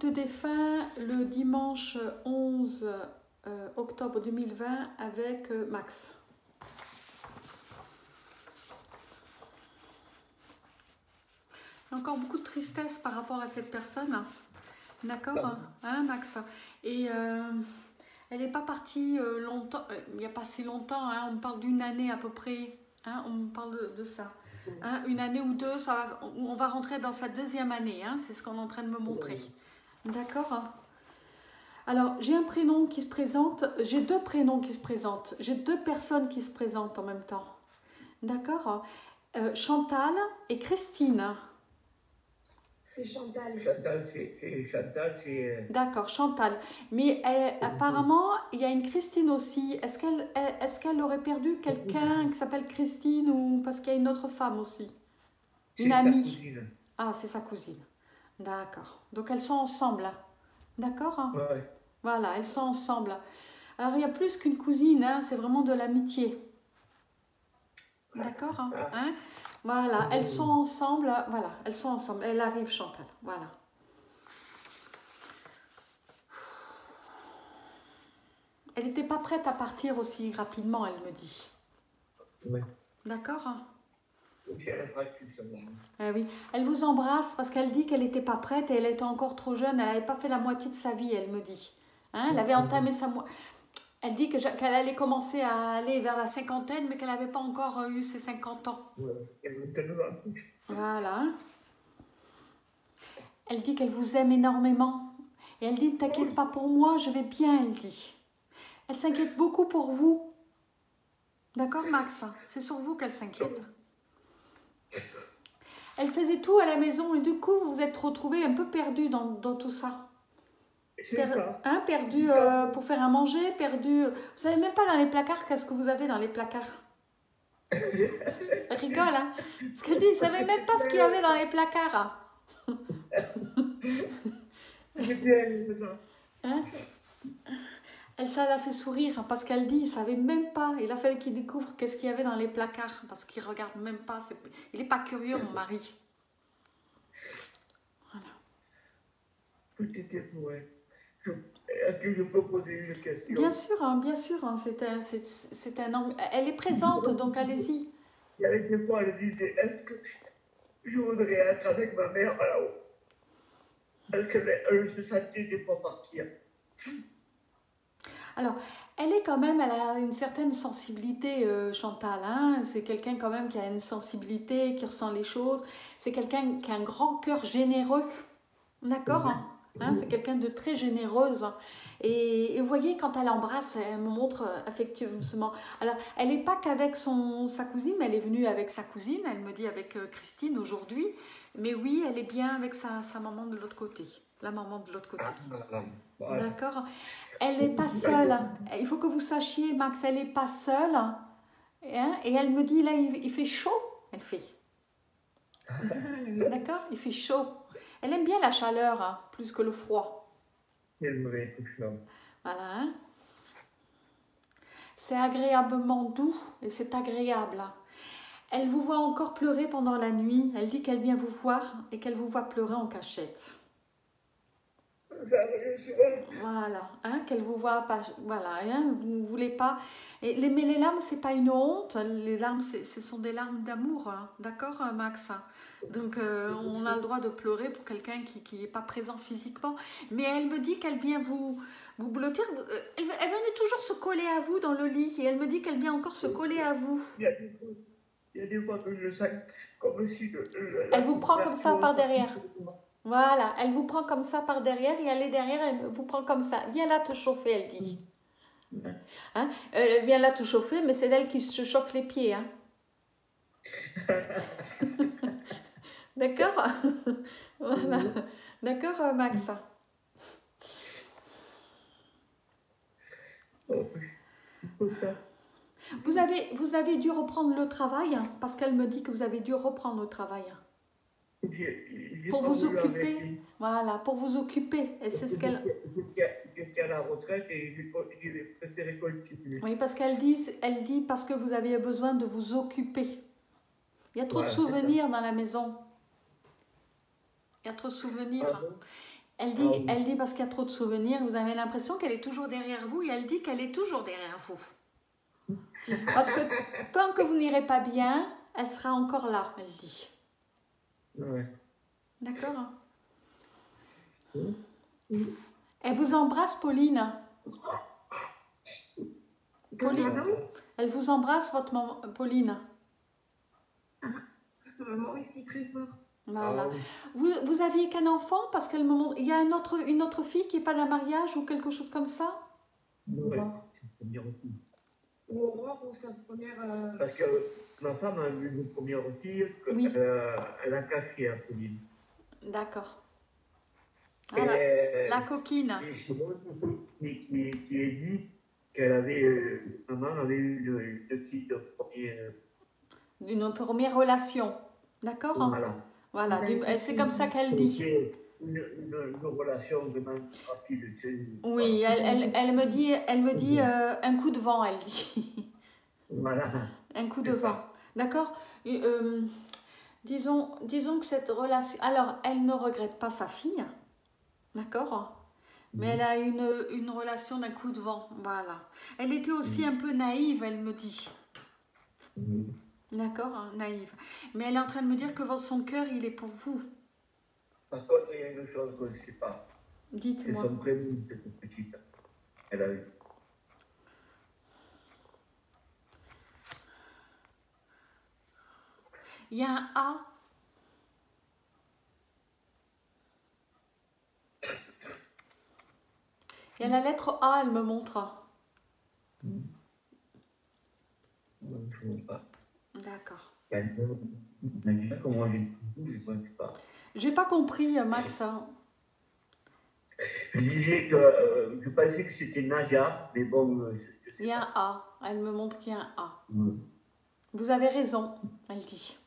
l'acte défunt le dimanche 11 euh, octobre 2020 avec euh, Max. Encore beaucoup de tristesse par rapport à cette personne. D'accord hein, Max? Et euh, elle n'est pas partie euh, longtemps, euh, il n'y a pas si longtemps, hein, on parle d'une année à peu près, hein, on parle de, de ça. Hein, une année ou deux, ça va- on va rentrer dans sa deuxième année, hein, c'est ce qu'on est en train de me montrer. D'accord Alors, j'ai un prénom qui se présente, j'ai deux prénoms qui se présentent, j'ai deux personnes qui se présentent en même temps. D'accord Euh, Chantal et Christine. C'est Chantal. Chantal, c'est- Chantal, c'est. euh, D'accord, Chantal. Mais euh, apparemment, il y a une Christine aussi. Est-ce qu'elle est qu'elle aurait perdu quelqu'un qui s'appelle Christine ou parce qu'il y a une autre femme aussi? Une c'est sa amie. cousine. Ah, c'est sa cousine. D'accord. Donc elles sont ensemble. hein. D'accord hein Ouais. Voilà, elles sont ensemble. Alors il y a plus qu'une cousine, hein, c'est vraiment de l'amitié. D'accord hein, hein Voilà, elles sont ensemble. Voilà, elles sont ensemble. Elle arrive, Chantal. Voilà. Elle n'était pas prête à partir aussi rapidement, elle me dit. Ouais. D'accord elle a fracture, ça va. Eh oui, elle vous embrasse parce qu'elle dit qu'elle n'était pas prête et elle était encore trop jeune. Elle n'avait pas fait la moitié de sa vie, elle me dit. Hein, elle avait entamé sa moitié. Elle dit qu'elle allait commencer à aller vers la cinquantaine, mais qu'elle n'avait pas encore euh, eu ses 50 ans. Voilà. hein. Elle dit qu'elle vous aime énormément. Et elle dit, ne t'inquiète pas pour moi, je vais bien, elle dit. Elle s'inquiète beaucoup pour vous. D'accord, Max? C'est sur vous qu'elle s'inquiète. Elle faisait tout à la maison et du coup, vous vous êtes retrouvés un peu perdus dans, dans tout ça. C'est Per- ça. hein, perdu euh, pour faire à manger, perdu. Vous savez même pas dans les placards qu'est-ce que vous avez dans les placards. Elle rigole, hein Parce qu'elle dit, ils savaient même pas ce qu'il y avait dans les placards. Hein Elle, ça l'a fait sourire hein, parce qu'elle dit, il savait même pas. Il a fallu qu'il découvre qu'est-ce qu'il y avait dans les placards parce qu'il regarde même pas. Il est pas curieux, mon mari. Tout était pour elle. Je- Est-ce que je peux poser une question? Bien sûr, hein, bien sûr. hein, c'est un, c'est, un. Elle est présente, donc allez-y. Il y avait des fois, elle disait Est-ce que je voudrais être avec ma mère? Là-haut Est-ce qu'elle se sentait des fois partir Alors, elle est quand même, elle a une certaine sensibilité, euh, Chantal. hein. C'est quelqu'un quand même qui a une sensibilité, qui ressent les choses. C'est quelqu'un qui a un grand cœur généreux. D'accord hein? Hein, C'est quelqu'un de très généreuse. Et, et vous voyez, quand elle embrasse, elle me montre euh, affectueusement. Alors, elle n'est pas qu'avec sa cousine, mais elle est venue avec sa cousine. Elle me dit avec euh, Christine aujourd'hui. Mais oui, elle est bien avec sa, sa maman de l'autre côté. La maman de l'autre côté. Ah. D'accord. Elle n'est pas seule. Il faut que vous sachiez, Max, elle n'est pas seule. Hein, Et elle me dit, là, il, il fait chaud. Elle fait. D'accord? Il fait chaud. Elle aime bien la chaleur, hein, plus que le froid. Voilà. hein. C'est agréablement doux et c'est agréable. Elle vous voit encore pleurer pendant la nuit. Elle dit qu'elle vient vous voir et qu'elle vous voit pleurer en cachette. Voilà, hein, qu'elle vous voit pas, voilà, hein, vous ne voulez pas. Et les, mais les larmes, c'est pas une honte, les larmes, ce sont des larmes d'amour, hein, d'accord, hein, Max Donc, euh, on a le droit de pleurer pour quelqu'un qui n'est pas présent physiquement. Mais elle me dit qu'elle vient vous, vous blottir. euh, Elle, elle venait toujours se coller à vous dans le lit et elle me dit qu'elle vient encore se coller à vous. Il y a des fois, il y a des fois que je sens comme si. le- Elle vous prend comme ça par derrière. Voilà, elle vous prend comme ça par derrière et elle est derrière, elle vous prend comme ça. Viens là te chauffer, elle dit. Hein? Euh, viens là te chauffer, mais c'est elle qui se chauffe les pieds. Hein D'accord? Voilà. D'accord, euh, Max? Oh, vous avez, vous avez dû reprendre le travail hein, parce qu'elle me dit que vous avez dû reprendre le travail. hein. Pour vous occuper. Voilà, pour vous occuper. Et c'est ce qu'elle. J'étais- J'étais à la retraite et j'ai préféré continuer. Oui, parce qu'elle dit, elle dit parce que vous aviez besoin de vous occuper. Il y a trop de Voilà, souvenirs dans la maison. Il y a trop de souvenirs. Ah bon Elle dit, Ah oui. elle dit parce qu'il y a trop de souvenirs, vous avez l'impression qu'elle est toujours derrière vous et elle dit qu'elle est toujours derrière vous. Parce que tant que vous n'irez pas bien, elle sera encore là, elle dit. Ouais. D'accord hein? Elle vous embrasse, Pauline. Pauline. Pardon Elle vous embrasse, votre maman, Pauline. Maman aussi très fort. Voilà. Ah oui. Vous, vous aviez qu'un enfant parce qu'elle me montre. Il y a un autre, une autre fille qui n'est pas d'un mariage ou quelque chose comme ça? Ouais, c'est le premier aussi. Ou Aurore ou sa première. euh, Parce que ma femme a eu une première fille qu'elle Oui. a, elle a cachée à Pauline. D'accord. Et, Ah, la, euh, la coquine. qui, qui, qui a dit qu'elle avait, euh, maman avait eu une, une fille de premier. euh, Une première relation. D'accord Voilà. Voilà. C'est comme ça qu'elle dit. Une, une, une relation vraiment rapide. Oui, elle, elle, elle me dit, elle me dit euh, un coup de vent, elle dit. Voilà. Un coup de vent. D'accord euh, disons, disons que cette relation. Alors, elle ne regrette pas sa fille. D'accord Mais elle a une, une relation d'un coup de vent. Voilà. Elle était aussi un peu naïve, elle me dit. Mhm. D'accord hein, Naïve. Mais elle est en train de me dire que votre- son cœur, il est pour vous. Par contre, il y a une chose qu'on ne sait pas. C'est Dites-moi. son prénom, cette petite. Elle a eu. Il y a un A. Il y a la lettre A, elle me pas. D'accord. J'ai je ne sais pas. J'ai pas compris, Max. Je disais que euh, je pensais que c'était Nadia, mais bon, euh, je, je sais Il y a un A. Elle me montre qu'il y a un A. Vous avez raison, elle dit.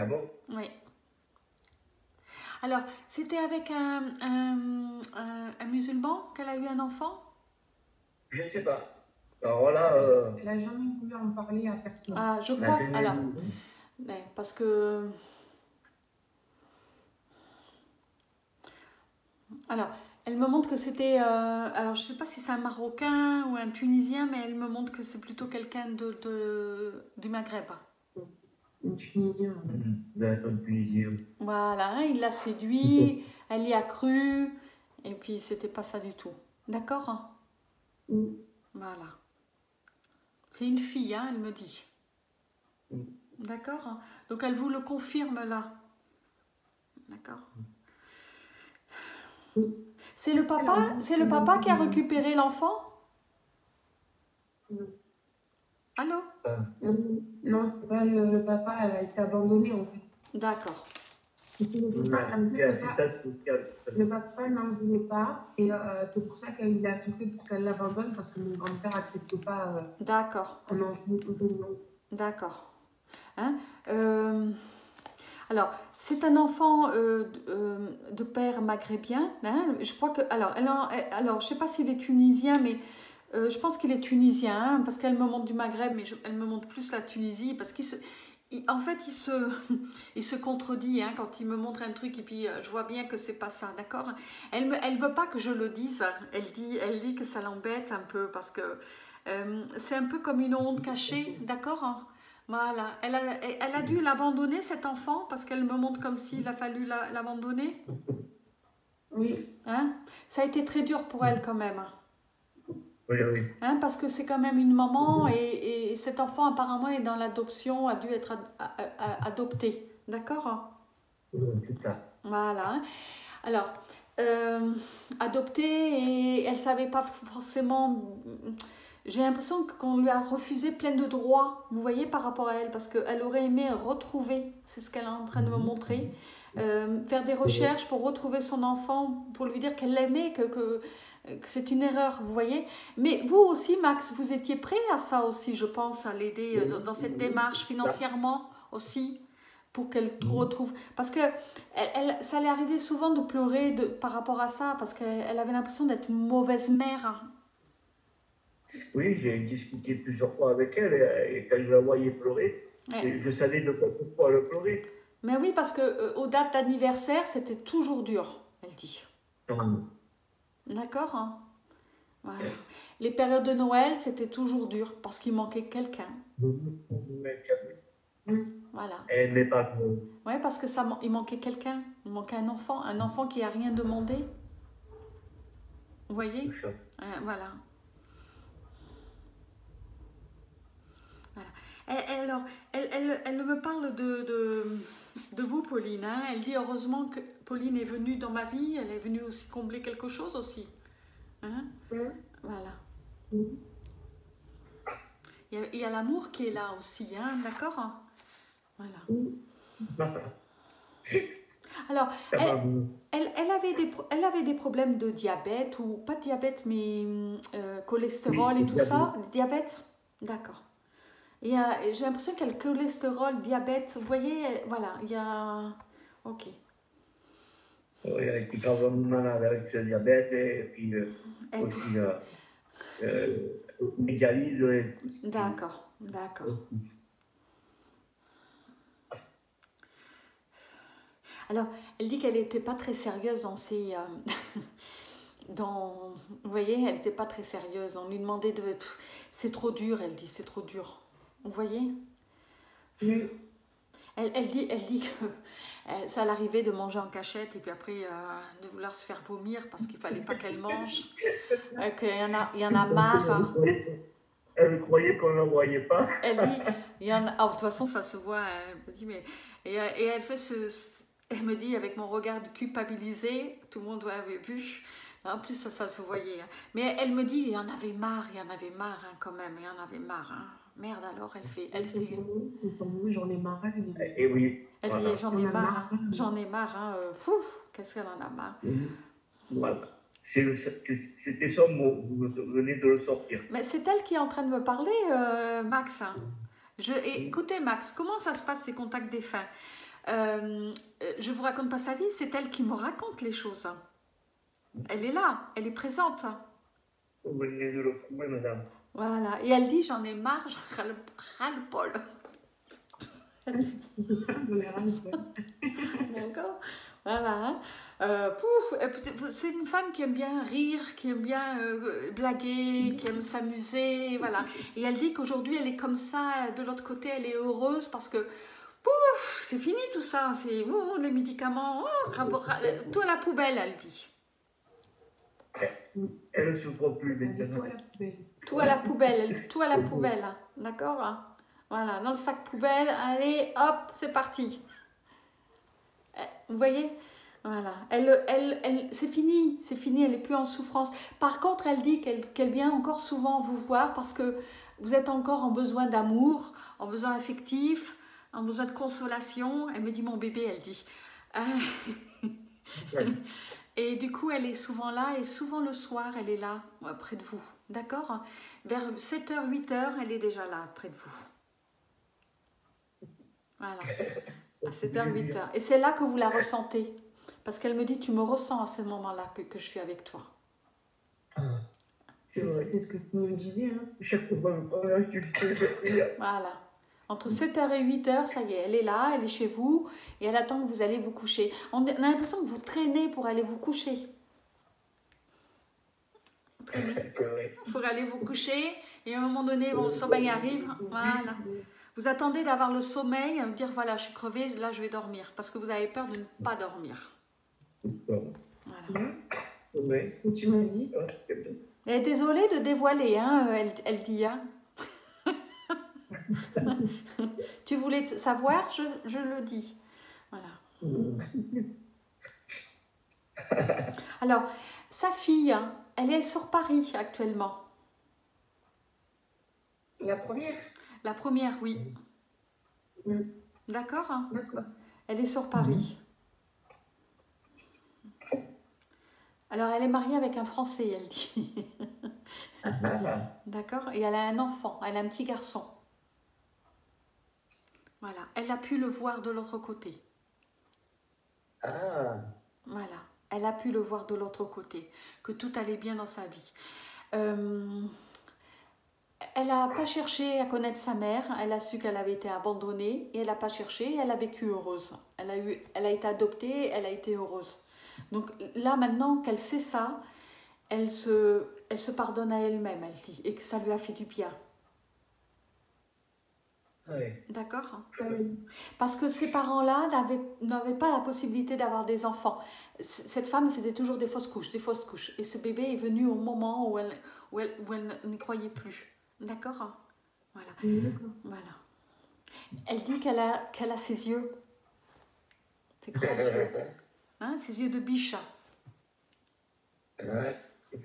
Ah bon? Oui. Alors, c'était avec un, un, un- un musulman qu'elle a eu un enfant? Je ne sais pas. Alors là, euh, Elle n'a jamais voulu en parler à personne. Ah, je crois. Alors, ouais, parce que. Alors, elle me montre que c'était. euh, alors, je ne sais pas si c'est un Marocain ou un Tunisien, mais elle me montre que c'est plutôt quelqu'un de, de- du Maghreb. Une Tunisienne. Mhm. Voilà, hein, il l'a séduit, elle y a cru, et puis c'était pas ça du tout. D'accord hein? Voilà. C'est une fille, hein, elle me dit. D'accord Donc elle vous le confirme là. D'accord. C'est le papa, c'est le papa qui a récupéré l'enfant? Allô Non, non, c'est pas le, le papa, elle a été abandonnée en fait. D'accord. Le papa, n'en voulait pas et euh, c'est pour ça qu'elle a tout fait pour qu'elle l'abandonne parce que mon grand-père n'acceptait pas euh, D'accord. un enfant autonome. D'accord. Hein Euh, alors, c'est un enfant euh, de- euh, de père maghrébien. hein. Je crois que. Alors, elle en- elle- alors je ne sais pas s'il est tunisien, mais euh, je pense qu'il est tunisien, hein, parce qu'elle me montre du Maghreb, mais je- elle me montre plus la Tunisie, parce qu'il se. il- en fait, il se, il se contredit hein, quand il me montre un truc et puis euh, je vois bien que c'est pas ça, d'accord? Elle ne elle veut pas que je le dise. Elle dit, elle dit que ça l'embête un peu parce que euh, c'est un peu comme une honte cachée, d'accord? Voilà. Elle a, elle a dû l'abandonner, cet enfant, parce qu'elle me montre comme s'il a fallu la- l'abandonner? Oui, Hein? Ça a été très dur pour elle quand même. Oui, oui. Hein, parce que c'est quand même une maman et, et cet enfant apparemment est dans l'adoption, a dû être ad- a- a- adopté. D'accord? Oui. Voilà. hein. Alors, euh, adoptée et elle savait pas forcément. J'ai l'impression qu'on lui a refusé plein de droits, vous voyez, par rapport à elle, parce qu'elle aurait aimé retrouver, c'est ce qu'elle est en train de me montrer, euh, faire des recherches pour retrouver son enfant, pour lui dire qu'elle l'aimait, que c'est une erreur, vous voyez. Mais vous aussi, Max, vous étiez prêt à ça aussi, je pense, à l'aider euh, dans- cette démarche financièrement aussi pour qu'elle retrouve. Parce que elle, elle- ça allait arriver souvent de pleurer de, par rapport à ça, parce qu'elle elle avait l'impression d'être une mauvaise mère. Oui, j'ai discuté plusieurs fois avec elle et, et quand je la voyais pleurer, je savais de quoi pourquoi elle pleurait. Mais oui, parce que euh, aux dates d'anniversaire, c'était toujours dur, elle dit. D'accord hein voilà. Les périodes de Noël, c'était toujours dur parce qu'il manquait quelqu'un. Voilà. Elle n'est pas. Oui, parce que ça, il manquait quelqu'un. Il manquait un enfant, un enfant qui a rien demandé. Vous voyez euh, Voilà. voilà. alors, elle, elle, elle, me parle de, de, de vous, Pauline. Hein. Elle dit heureusement que Pauline est venue dans ma vie. Elle est venue aussi combler quelque chose aussi. Hein? Voilà. Il y a, l'amour qui est là aussi, hein, d'accord? Voilà. Alors, elle, elle, avait des, elle avait des problèmes de diabète, ou pas de diabète, mais euh, cholestérol et tout ça. Diabète D'accord. J'ai l'impression qu'elle cholestérol, diabète, vous voyez, voilà, il y a... Ok. Est quand même malade avec ce diabète et puis aussi euh, euh, D'accord, d'accord. Alors, elle dit qu'elle n'était pas très sérieuse dans ses... Euh, dans, vous voyez, elle n'était pas très sérieuse. On lui demandait de... C'est trop dur, elle dit, c'est trop dur. Vous voyez? Oui. Elle, elle, dit, elle dit que ça l'arrivait de manger en cachette et puis après euh, de vouloir se faire vomir parce qu'il fallait pas qu'elle mange. qu'il y en a, il y en a marre. Elle croyait qu'on ne voyait pas. Elle dit, il y en a, oh, de toute façon ça se voit. Elle me dit, mais et, et elle fait ce elle me dit avec mon regard culpabilisé, tout le monde avait vu, en plus ça, ça se voyait. Hein. Mais elle me dit, il y en avait marre, il y en avait marre hein, quand même, il y en avait marre. Hein. Merde alors, elle fait... Elle fait... J'en ai marre, elle. Et eh oui. Elle dit, j'en ai marre, j'en ai marre, hein, euh, qu'est-ce qu'elle en a marre. Voilà. C'était son mot, vous venez de le sortir. Mais c'est elle qui est en train de me parler, euh, Max. Je, écoutez, Max, comment ça se passe ces contacts défunts euh, je vous raconte pas sa vie, c'est elle qui me raconte les choses. Elle est là, elle est présente. Vous venez de le prouver, madame. Voilà, et elle dit j'en ai marre, j'en ai le poil. D'accord Voilà. Hein. Euh, c'est une femme qui aime bien rire, qui aime bien euh, blaguer, qui aime s'amuser, voilà. Et elle dit qu'aujourd'hui elle est comme ça, de l'autre côté elle est heureuse parce que Pouf, c'est fini tout ça, c'est oh, les médicaments, oh, tout à la poubelle, elle dit. Elle ne souffre plus maintenant. Tout à la poubelle, tout à la poubelle, d'accord hein. Voilà, dans le sac poubelle, allez, hop, c'est parti. Eh, vous voyez? Voilà, elle, elle, elle, c'est fini, c'est fini, elle n'est plus en souffrance. Par contre, elle dit qu'elle vient encore souvent vous voir parce que vous êtes encore en besoin d'amour, en besoin affectif, en besoin de consolation. Elle me dit mon bébé, elle dit. Euh, et du coup, elle est souvent là et souvent le soir, elle est là, euh, près de vous. D'accord? Vers 7h, 8h, elle est déjà là, près de vous. Voilà. À 7h, 8h. Et c'est là que vous la ressentez. Parce qu'elle me dit, tu me ressens à ce moment-là que, que je suis avec toi. Ah. C'est ce que tu me disais. Hein. Voilà. Entre 7h et 8h, ça y est, elle est là, elle est chez vous et elle attend que vous allez vous coucher. On a l'impression que vous traînez pour aller vous coucher. Pour aller vous coucher et à un moment donné, bon, le sommeil arrive. Voilà. Vous attendez d'avoir le sommeil, dire voilà, je suis crevée, là je vais dormir. Parce que vous avez peur de ne pas dormir. Voilà. que tu m'as dit. Elle est désolée de dévoiler, hein, elle, elle dit. Hein. tu voulais savoir, je, je, le dis. Voilà. Alors, sa fille, elle est sur Paris actuellement. La première? La première, oui. D'accord D'accord. Elle est sur Paris. Alors, elle est mariée avec un Français, elle dit. D'accord? Et elle a un enfant, elle a un petit garçon. Voilà, elle a pu le voir de l'autre côté. Ah. Voilà, elle a pu le voir de l'autre côté, que tout allait bien dans sa vie. Euh, elle n'a pas cherché à connaître sa mère, elle a su qu'elle avait été abandonnée et elle n'a pas cherché, elle a vécu heureuse. Elle a, eu, elle a été adoptée, elle a été heureuse. Donc là maintenant qu'elle sait ça, elle se, elle se pardonne à elle-même, elle dit, et que ça lui a fait du bien. D'accord Parce que ces parents-là n'avaient pas la possibilité d'avoir des enfants. Cette femme faisait toujours des fausses couches, des fausses couches. Et ce bébé est venu au moment où elle, où elle, où elle n'y croyait plus. D'accord? Voilà. voilà. Elle dit qu'elle a, qu'elle a ses yeux. Ses grands yeux. Hein, ses yeux de biche. Ouais.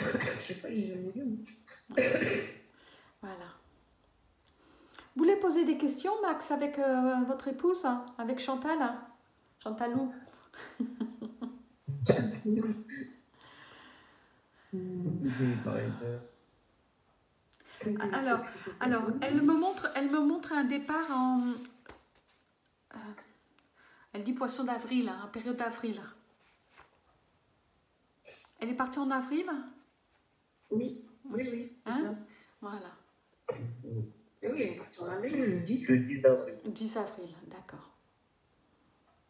Je sais pas, j'ai Voilà. Vous voulez poser des questions, Max, avec euh, votre épouse, hein, avec Chantal hein? Chantalou alors, alors, elle me montre, elle me montre un départ en. Euh, elle dit poisson d'avril, hein, en période d'avril. Elle est partie en avril? Oui, oui, oui. Hein? voilà. Oui, elle est partie en avril, le 10. Le 10 avril. 10 avril, d'accord.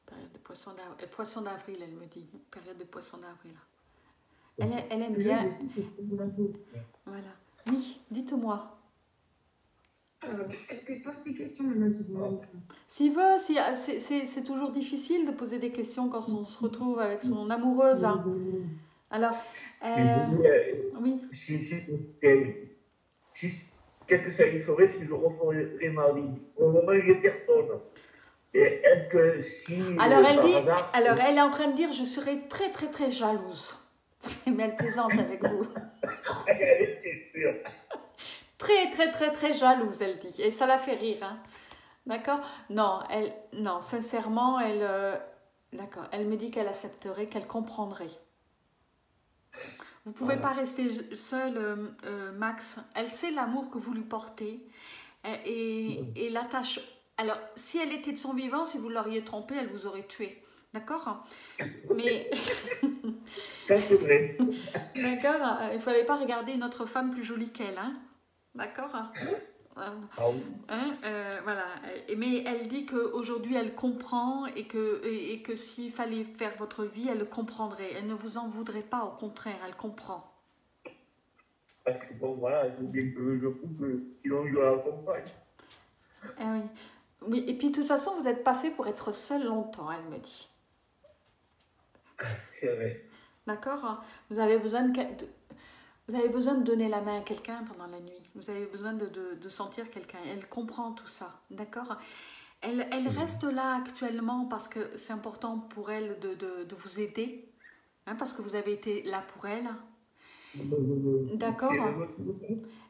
Période de poisson d'avril. Euh, poisson d'avril, elle me dit. Période de poisson d'avril. Elle, elle aime bien. Voilà. Oui, dites-moi. Est-ce que poses tes questions maintenant S'il veut, si, ah, c'est toujours difficile de poser des questions quand on se retrouve avec son amoureuse. Hein. Alors, euh, oui. Si, quel que soit il ferait, si je referais ma vie? Au moment où il est personne. Et que si. Alors, elle dit, alors, elle est en train de dire Je serais très, très, très jalouse. Mais elle plaisante avec vous. très, très, très, très jalouse, elle dit. Et ça la fait rire. Hein. D'accord? Non, elle, non, sincèrement, elle, euh, d'accord, elle me dit qu'elle accepterait, qu'elle comprendrait. Vous ne pouvez pas rester seul, euh, euh, Max. Elle sait l'amour que vous lui portez et, et l'attache. Alors, si elle était de son vivant, si vous l'auriez trompée, elle vous aurait tué. D'accord? Mais. D'accord? Il ne fallait pas regarder une autre femme plus jolie qu'elle. Hein D'accord? Ah hein, euh, voilà. Mais elle dit qu'aujourd'hui elle comprend et que, et, que s'il fallait faire votre vie, elle le comprendrait. Elle ne vous en voudrait pas, au contraire, elle comprend. Parce que bon, voilà, il faut bien que je couple, sinon je la accompagne. Ah oui. oui. Et puis de toute façon, vous n'êtes pas fait pour être seul longtemps, elle me dit. C'est vrai. D'accord? Vous avez besoin de, vous avez besoin de donner la main à quelqu'un pendant la nuit. Vous avez besoin de, de, sentir quelqu'un. Elle comprend tout ça. D'accord? Elle, elle, reste là actuellement parce que c'est important pour elle de, de vous aider. Hein, parce que vous avez été là pour elle. D'accord?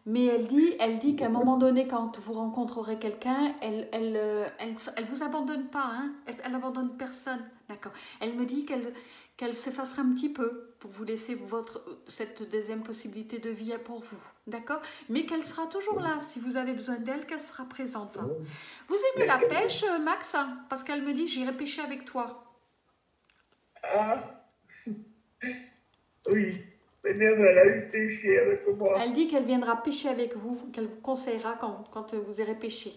Mais elle dit, elle dit qu'à un moment donné, quand vous rencontrerez quelqu'un, elle, elle, euh, elle, elle, vous abandonne pas, hein elle, elle abandonne personne. D'accord? Elle me dit qu'elle qu'elle s'effacera un petit peu pour vous laisser votre, cette deuxième possibilité de vie pour vous. D'accord? Mais qu'elle sera toujours là. Si vous avez besoin d'elle, qu'elle sera présente. Vous aimez la pêche, Max? Parce qu'elle me dit, j'irai pêcher avec toi. Ah Oui. Elle, dit qu'elle viendra pêcher avec vous, qu'elle vous conseillera quand, quand vous irez pêcher.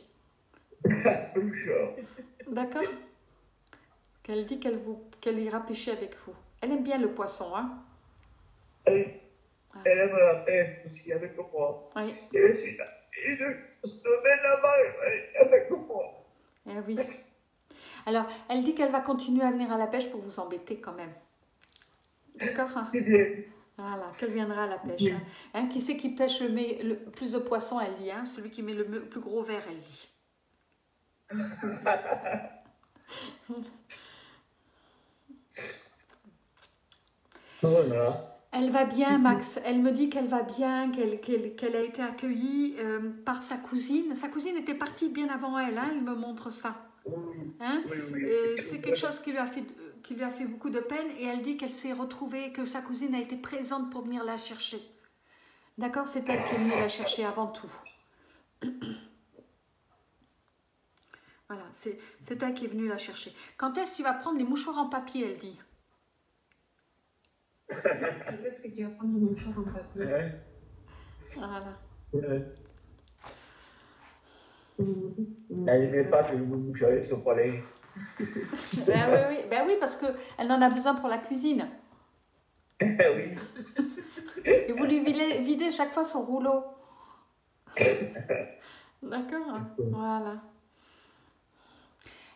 D'accord? Qu'elle dit qu'elle qu'elle ira pêcher avec vous. Elle aime bien le poisson, hein Oui. Elle aime la pêche aussi avec moi. Oui. Et je, je, là-bas avec moi. Eh oui. Alors, elle dit qu'elle va continuer à venir à la pêche pour vous embêter quand même. D'accord hein? C'est bien. Voilà, qu'elle viendra à la pêche. Hein. Hein, qui c'est qui pêche le, le, plus de poissons, elle dit. Hein, celui qui met le plus gros verre, elle dit. Elle va bien, Max. Elle me dit qu'elle va bien, qu'elle a été accueillie euh, par sa cousine. Sa cousine était partie bien avant elle, hein, elle me montre ça. Hein? C'est quelque chose qui lui, a fait, qui lui a fait beaucoup de peine et elle dit qu'elle s'est retrouvée, que sa cousine a été présente pour venir la chercher. D'accord? C'est elle qui est venue la chercher avant tout. Voilà, c'est elle qui est venue la chercher. Quand est-ce que tu vas prendre les mouchoirs en papier, elle dit? Quand est-ce que tu vas prendre les mouchoirs en papier? Voilà. Elle n'aimait pas que je me bouge avec son palais. ben, oui, oui. ben oui, parce qu'elle en a besoin pour la cuisine. oui. Et vous lui videz, videz chaque fois son rouleau. D'accord? Voilà.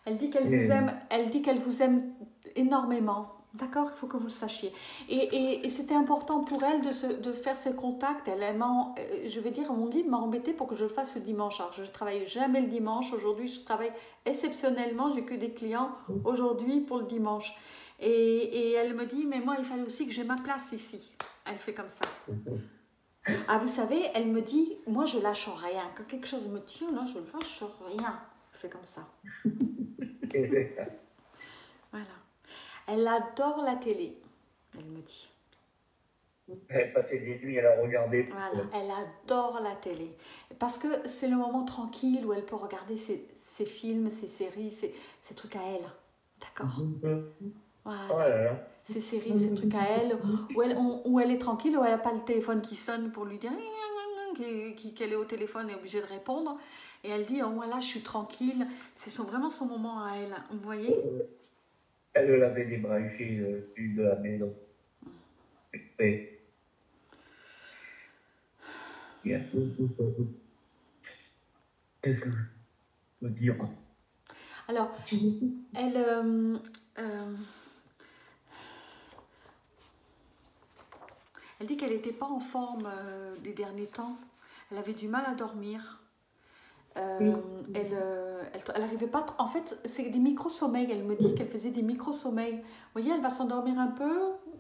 Elle dit qu'elle vous aime, elle dit qu'elle vous aime énormément. D'accord Il faut que vous le sachiez. Et, et, c'était important pour elle de, se, de faire ces contacts. Elle, euh, je vais dire, mon guide m'a embêté pour que je le fasse ce dimanche. Alors, je ne travaille jamais le dimanche. Aujourd'hui, je travaille exceptionnellement. J'ai que des clients aujourd'hui pour le dimanche. Et, et, elle me dit, mais moi, il fallait aussi que j'ai ma place ici. Elle fait comme ça. Ah, vous savez, elle me dit, moi, je lâche rien. Quand quelque chose me tient, là, je lâche rien. Elle fait comme ça. voilà. Elle adore la télé, elle me dit. Elle passait des nuits à la regarder. Voilà, elle adore la télé. Parce que c'est le moment tranquille où elle peut regarder ses, ses films, ses séries, ses, ses, trucs à elle. D'accord Voilà. Oh ses séries, ses trucs à elle, où elle, où elle est tranquille, où elle n'a pas le téléphone qui sonne pour lui dire qu'elle est au téléphone et obligée de répondre. Et elle dit, oh, voilà, je suis tranquille. C'est son, vraiment son moment à elle. Vous voyez? Elle l'avait débranché euh, de la maison. Et, Qu'est-ce que je veux dire? Alors, elle. Euh, euh, elle dit qu'elle n'était pas en forme des derniers temps. Elle avait du mal à dormir. Euh, elle, euh, elle, arrivait pas. En fait, c'est des micro-sommeils. Elle me dit qu'elle faisait des micro-sommeils. Vous voyez, elle va s'endormir un peu,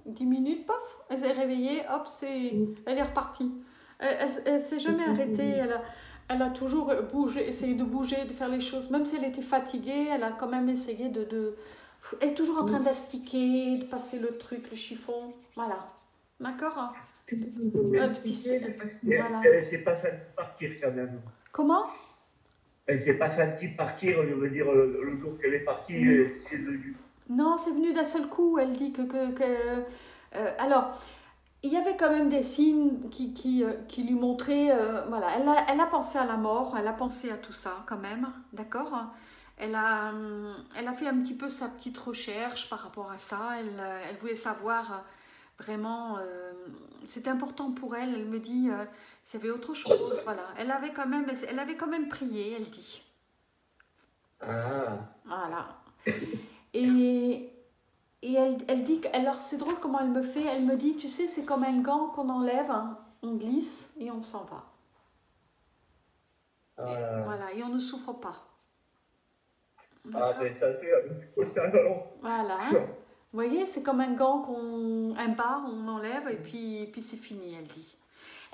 10 minutes, pof, elle s'est réveillée, hop, c'est, elle est repartie. Elle, elle, s'est jamais arrêtée. Elle a, elle a toujours bougé, essayé de bouger, de faire les choses. Même si elle était fatiguée, elle a quand même essayé de. de... Elle est toujours en train d'astiquer, de passer le truc, le chiffon. Voilà. D'accord C'est voilà. Elle s'est pas partir quand même. Comment? Elle s'est pas sentie partir, je veux dire, le jour qu'elle est partie, c'est venu. Non, c'est venu d'un seul coup. Elle dit que. que, que euh, alors, il y avait quand même des signes qui, qui, euh, qui lui montraient. Euh, voilà, elle a, elle a pensé à la mort, elle a pensé à tout ça quand même, d'accord? Elle a, elle a fait un petit peu sa petite recherche par rapport à ça. Elle, elle voulait savoir vraiment, euh, c'était important pour elle. Elle me dit, euh, s'il y avait autre chose, voilà. Elle avait quand même, elle avait quand même prié, elle dit. Ah. Voilà. Et, et elle, elle dit, alors c'est drôle comment elle me fait, elle me dit, tu sais, c'est comme un gant qu'on enlève, hein. on glisse et on s'en va. Ah. voilà, et on ne souffre pas. Ah, mais ça c'est Voilà. Vous voyez, c'est comme un gant qu'on un pas, on enlève et puis, puis c'est fini, elle dit.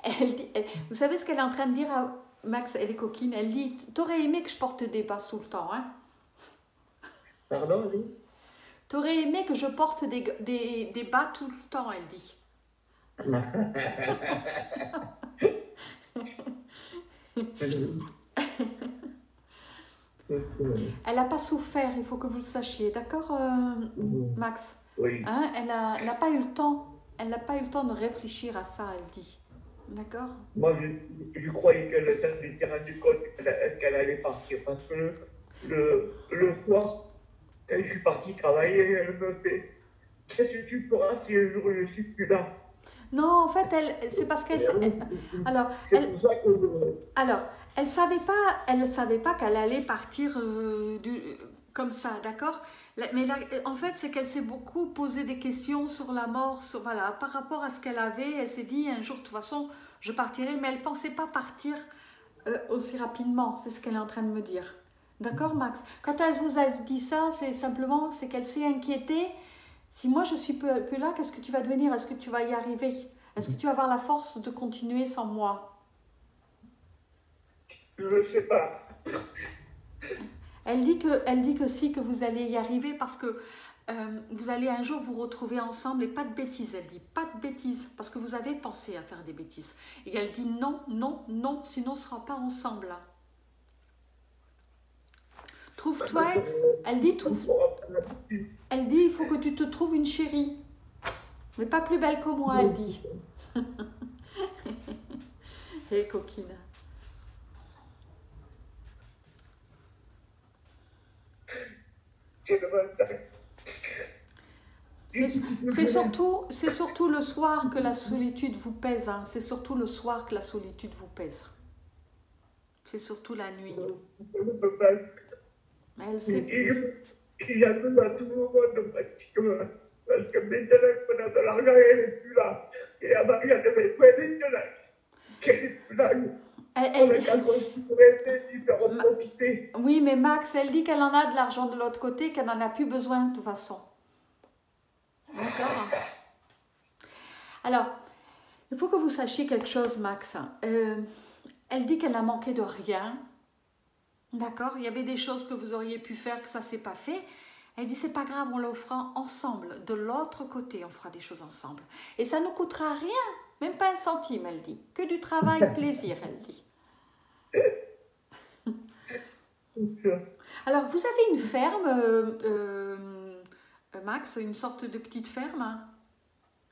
Elle dit vous savez ce qu'elle est en train de dire à Max, elle est coquine, elle dit T'aurais aimé que je porte des bas tout le temps, hein? Pardon, oui T'aurais aimé que je porte des, des, des bas tout le temps, elle dit. Elle n'a pas souffert, il faut que vous le sachiez, d'accord, euh, Max? Oui. Hein, elle n'a pas eu le temps. Elle n'a pas eu le temps de réfléchir à ça, elle dit. D'accord? Moi, je, je croyais qu'elle s'était rendue compte qu'elle allait partir parce que le, le, le soir, quand je suis parti travailler, elle me fait Qu'est-ce que tu feras si un jour je suis plus là? Non, en fait, elle, c'est parce qu'elle. Alors, c'est pour ça que. Alors, elle savait pas, elle savait pas qu'elle allait partir euh, comme ça, d'accord? Mais en fait, c'est qu'elle s'est beaucoup posé des questions sur la mort, sur, voilà, par rapport à ce qu'elle avait. Elle s'est dit un jour, de toute façon, je partirai, mais elle pensait pas partir euh, aussi rapidement. C'est ce qu'elle est en train de me dire. D'accord, Max? Quand elle vous a dit ça, c'est simplement, c'est qu'elle s'est inquiétée. Si moi je suis plus là, qu'est-ce que tu vas devenir? Est-ce que tu vas y arriver? Est-ce que tu vas avoir la force de continuer sans moi? Je ne sais pas. Elle dit, que, elle dit que si, que vous allez y arriver parce que euh, vous allez un jour vous retrouver ensemble et pas de bêtises, elle dit, pas de bêtises, parce que vous avez pensé à faire des bêtises. Et elle dit non, non, non, sinon on ne sera pas ensemble. Trouve-toi, elle dit, trouve, elle dit, il faut que tu te trouves une chérie, mais pas plus belle que moi, elle dit. Hé, coquine. C'est le surtout, c'est surtout le soir que la solitude vous pèse. hein. C'est surtout le soir que la solitude vous pèse. C'est surtout la nuit. Ne pas. Mais elle sait. je- Il y a tout à tout le monde pratiquement. Parce que maintenant de l'argent, elle n'est plus là. Et la Maria de mes frères maintenant. Elle n'est plus là. Elle- elle oui, mais Max, elle dit qu'elle en a de l'argent de l'autre côté, qu'elle n'en a plus besoin de toute façon. D'accord Alors, il faut que vous sachiez quelque chose, Max. Euh, elle dit qu'elle a manqué de rien. D'accord Il y avait des choses que vous auriez pu faire que ça s'est pas fait. Elle dit c'est pas grave, on le fera ensemble. De l'autre côté, on fera des choses ensemble. Et ça ne coûtera rien, même pas un centime, elle dit. Que du travail, plaisir, elle dit. Alors, vous avez une ferme, euh, euh, Max, une sorte de petite ferme, hein,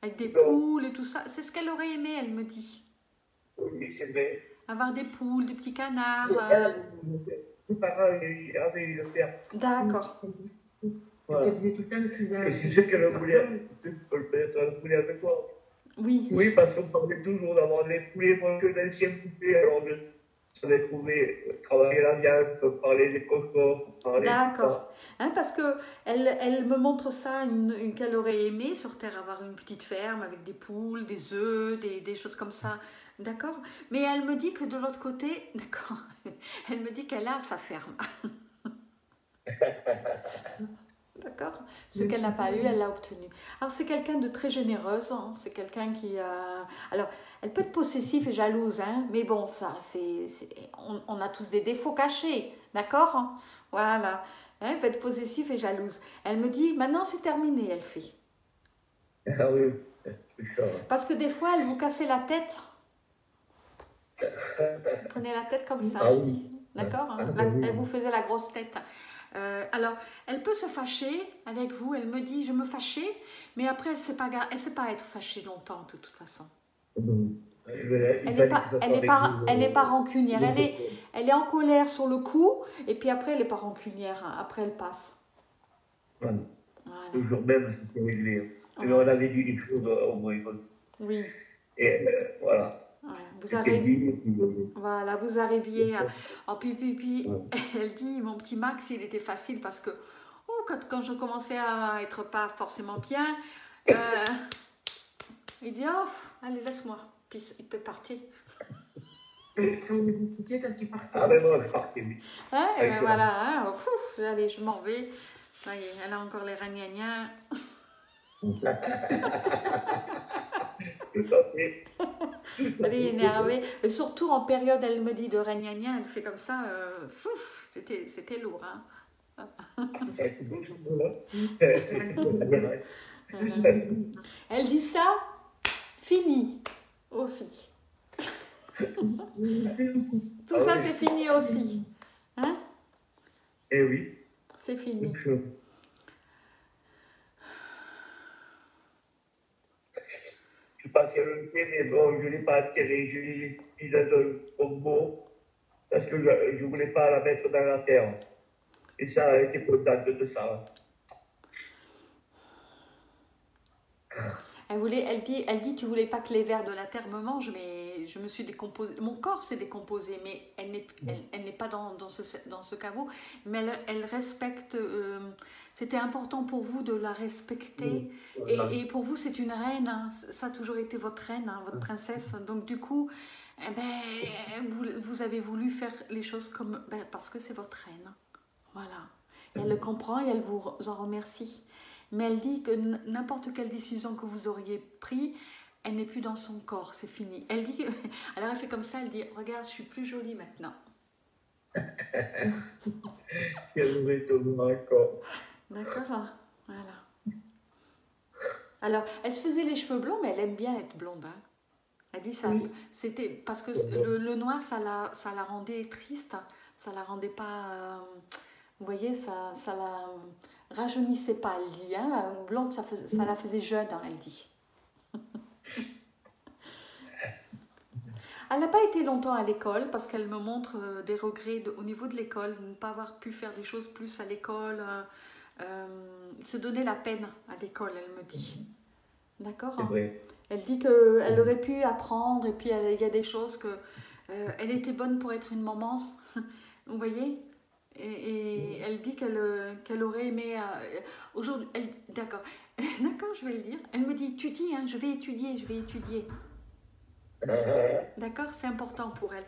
avec des poules et tout ça. C'est ce qu'elle aurait aimé, elle me dit. Oui, c'est vrai. Avoir des poules, des petits canards. Euh, Mes parents avaient eu le faire. D'accord. Voilà. Elle faisait tout le temps, c'est Et c'est ce qu'elle voulait. Elle voulait avec toi. Oui. Oui, parce qu'on parlait toujours d'avoir des poulets, moi que d'anciens poulets. Alors, je j'avais trouvé euh, travailler la viande, parler des de D'accord. Hein, parce que elle, elle me montre ça, une, une qu'elle aurait aimé sur Terre, avoir une petite ferme avec des poules, des œufs, des, des choses comme ça. D'accord? Mais elle me dit que de l'autre côté, d'accord, elle me dit qu'elle a sa ferme. D'accord? Ce qu'elle n'a pas eu, elle l'a obtenu. Alors, c'est quelqu'un de très généreuse. hein, C'est quelqu'un qui. a Alors, elle peut être possessive et jalouse, hein, mais bon, ça, c'est. On, on a tous des défauts cachés. D'accord? Voilà. Hein, elle peut être possessive et jalouse. Elle me dit maintenant, c'est terminé, elle fait. Ah oui. Parce que des fois, elle vous cassait la tête. Vous prenez la tête comme ça. Ah oui. D'accord hein? Ah, oui. Elle vous faisait la grosse tête. Euh, alors, elle peut se fâcher avec vous. Elle me dit, je me fâchais, mais après, elle ne sait, pas gar- elle sait pas être fâchée longtemps, de toute façon. Elle n'est pas, elle pas, elle est pas rancunière. Elle est, elle est en colère sur le coup, et puis après, elle n'est pas rancunière. hein. Après, elle passe. Voilà. Le jour même, c'était réglé. Mais on avait dit les choses euh, au moins. Oui. Et euh, voilà. Vous et puis, euh, voilà, vous arriviez à, Oh, puis, puis, puis, Ouais. elle dit, mon petit Max, il était facile parce que oh, quand, quand je commençais à être pas forcément bien, euh, il dit, oh, allez, laisse-moi. Puis il peut partir. Quand on est discuté, toi, tu partais. Ah, ben moi, je partais, oui. Et Avec ben voilà, hein, allez, je m'en vais. Ça y est, elle a encore les ragnagnas. Tout à fait. Elle est énervée. Et surtout en période, elle me dit de ragnagna, elle fait comme ça. euh, c'était, c'était lourd. Hein. Vous. Elle dit ça, fini aussi. Tout ça, c'est fini aussi. Hein? Eh oui. C'est fini. Je je sais pas si elle le fait, mais bon, je ne l'ai pas atterré, je l'ai mis dans un combo parce que je ne voulais pas la mettre dans la terre. Et ça, elle était contente de ça. Elle, voulait, elle, dit, elle dit Tu voulais pas que les vers de la terre me mangent, mais je me suis décomposée. Mon corps s'est décomposé, mais elle n'est, elle, elle n'est pas dans, dans, ce, dans ce caveau. Mais elle, elle respecte. euh, c'était important pour vous de la respecter. Et, et pour vous, c'est une reine. hein. Ça a toujours été votre reine, hein, votre princesse. Donc, du coup, eh ben, vous, vous avez voulu faire les choses comme. ben, parce que c'est votre reine. Voilà. Et elle le comprend et elle vous en remercie. Mais elle dit que n'importe quelle décision que vous auriez prise, elle n'est plus dans son corps, c'est fini. Elle dit, alors elle fait comme ça, elle dit, regarde, je suis plus jolie maintenant. Elle été encore. D'accord hein Voilà. Alors, elle se faisait les cheveux blonds, mais elle aime bien être blonde. hein. Elle dit ça, Oui. c'était parce que le, le noir, ça la, ça la rendait triste, hein. ça la rendait pas, euh, vous voyez, ça, ça la rajeunissait pas, elle dit. Hein. Blonde, ça, faisait- ça la faisait jeune, hein, elle dit. Elle n'a pas été longtemps à l'école parce qu'elle me montre euh, des regrets de- au niveau de l'école, de ne pas avoir pu faire des choses plus à l'école, euh, euh, se donner la peine à l'école, elle me dit. D'accord vrai. Elle dit qu'elle aurait pu apprendre et puis il y a des choses que... euh, elle était bonne pour être une maman, vous voyez? Et, et elle dit qu'elle euh, qu'elle aurait aimé... euh, Aujourd'hui, d'accord, d'accord, je vais le dire. Elle me dit, étudie, hein, je vais étudier, je vais étudier. D'accord C'est important pour elle.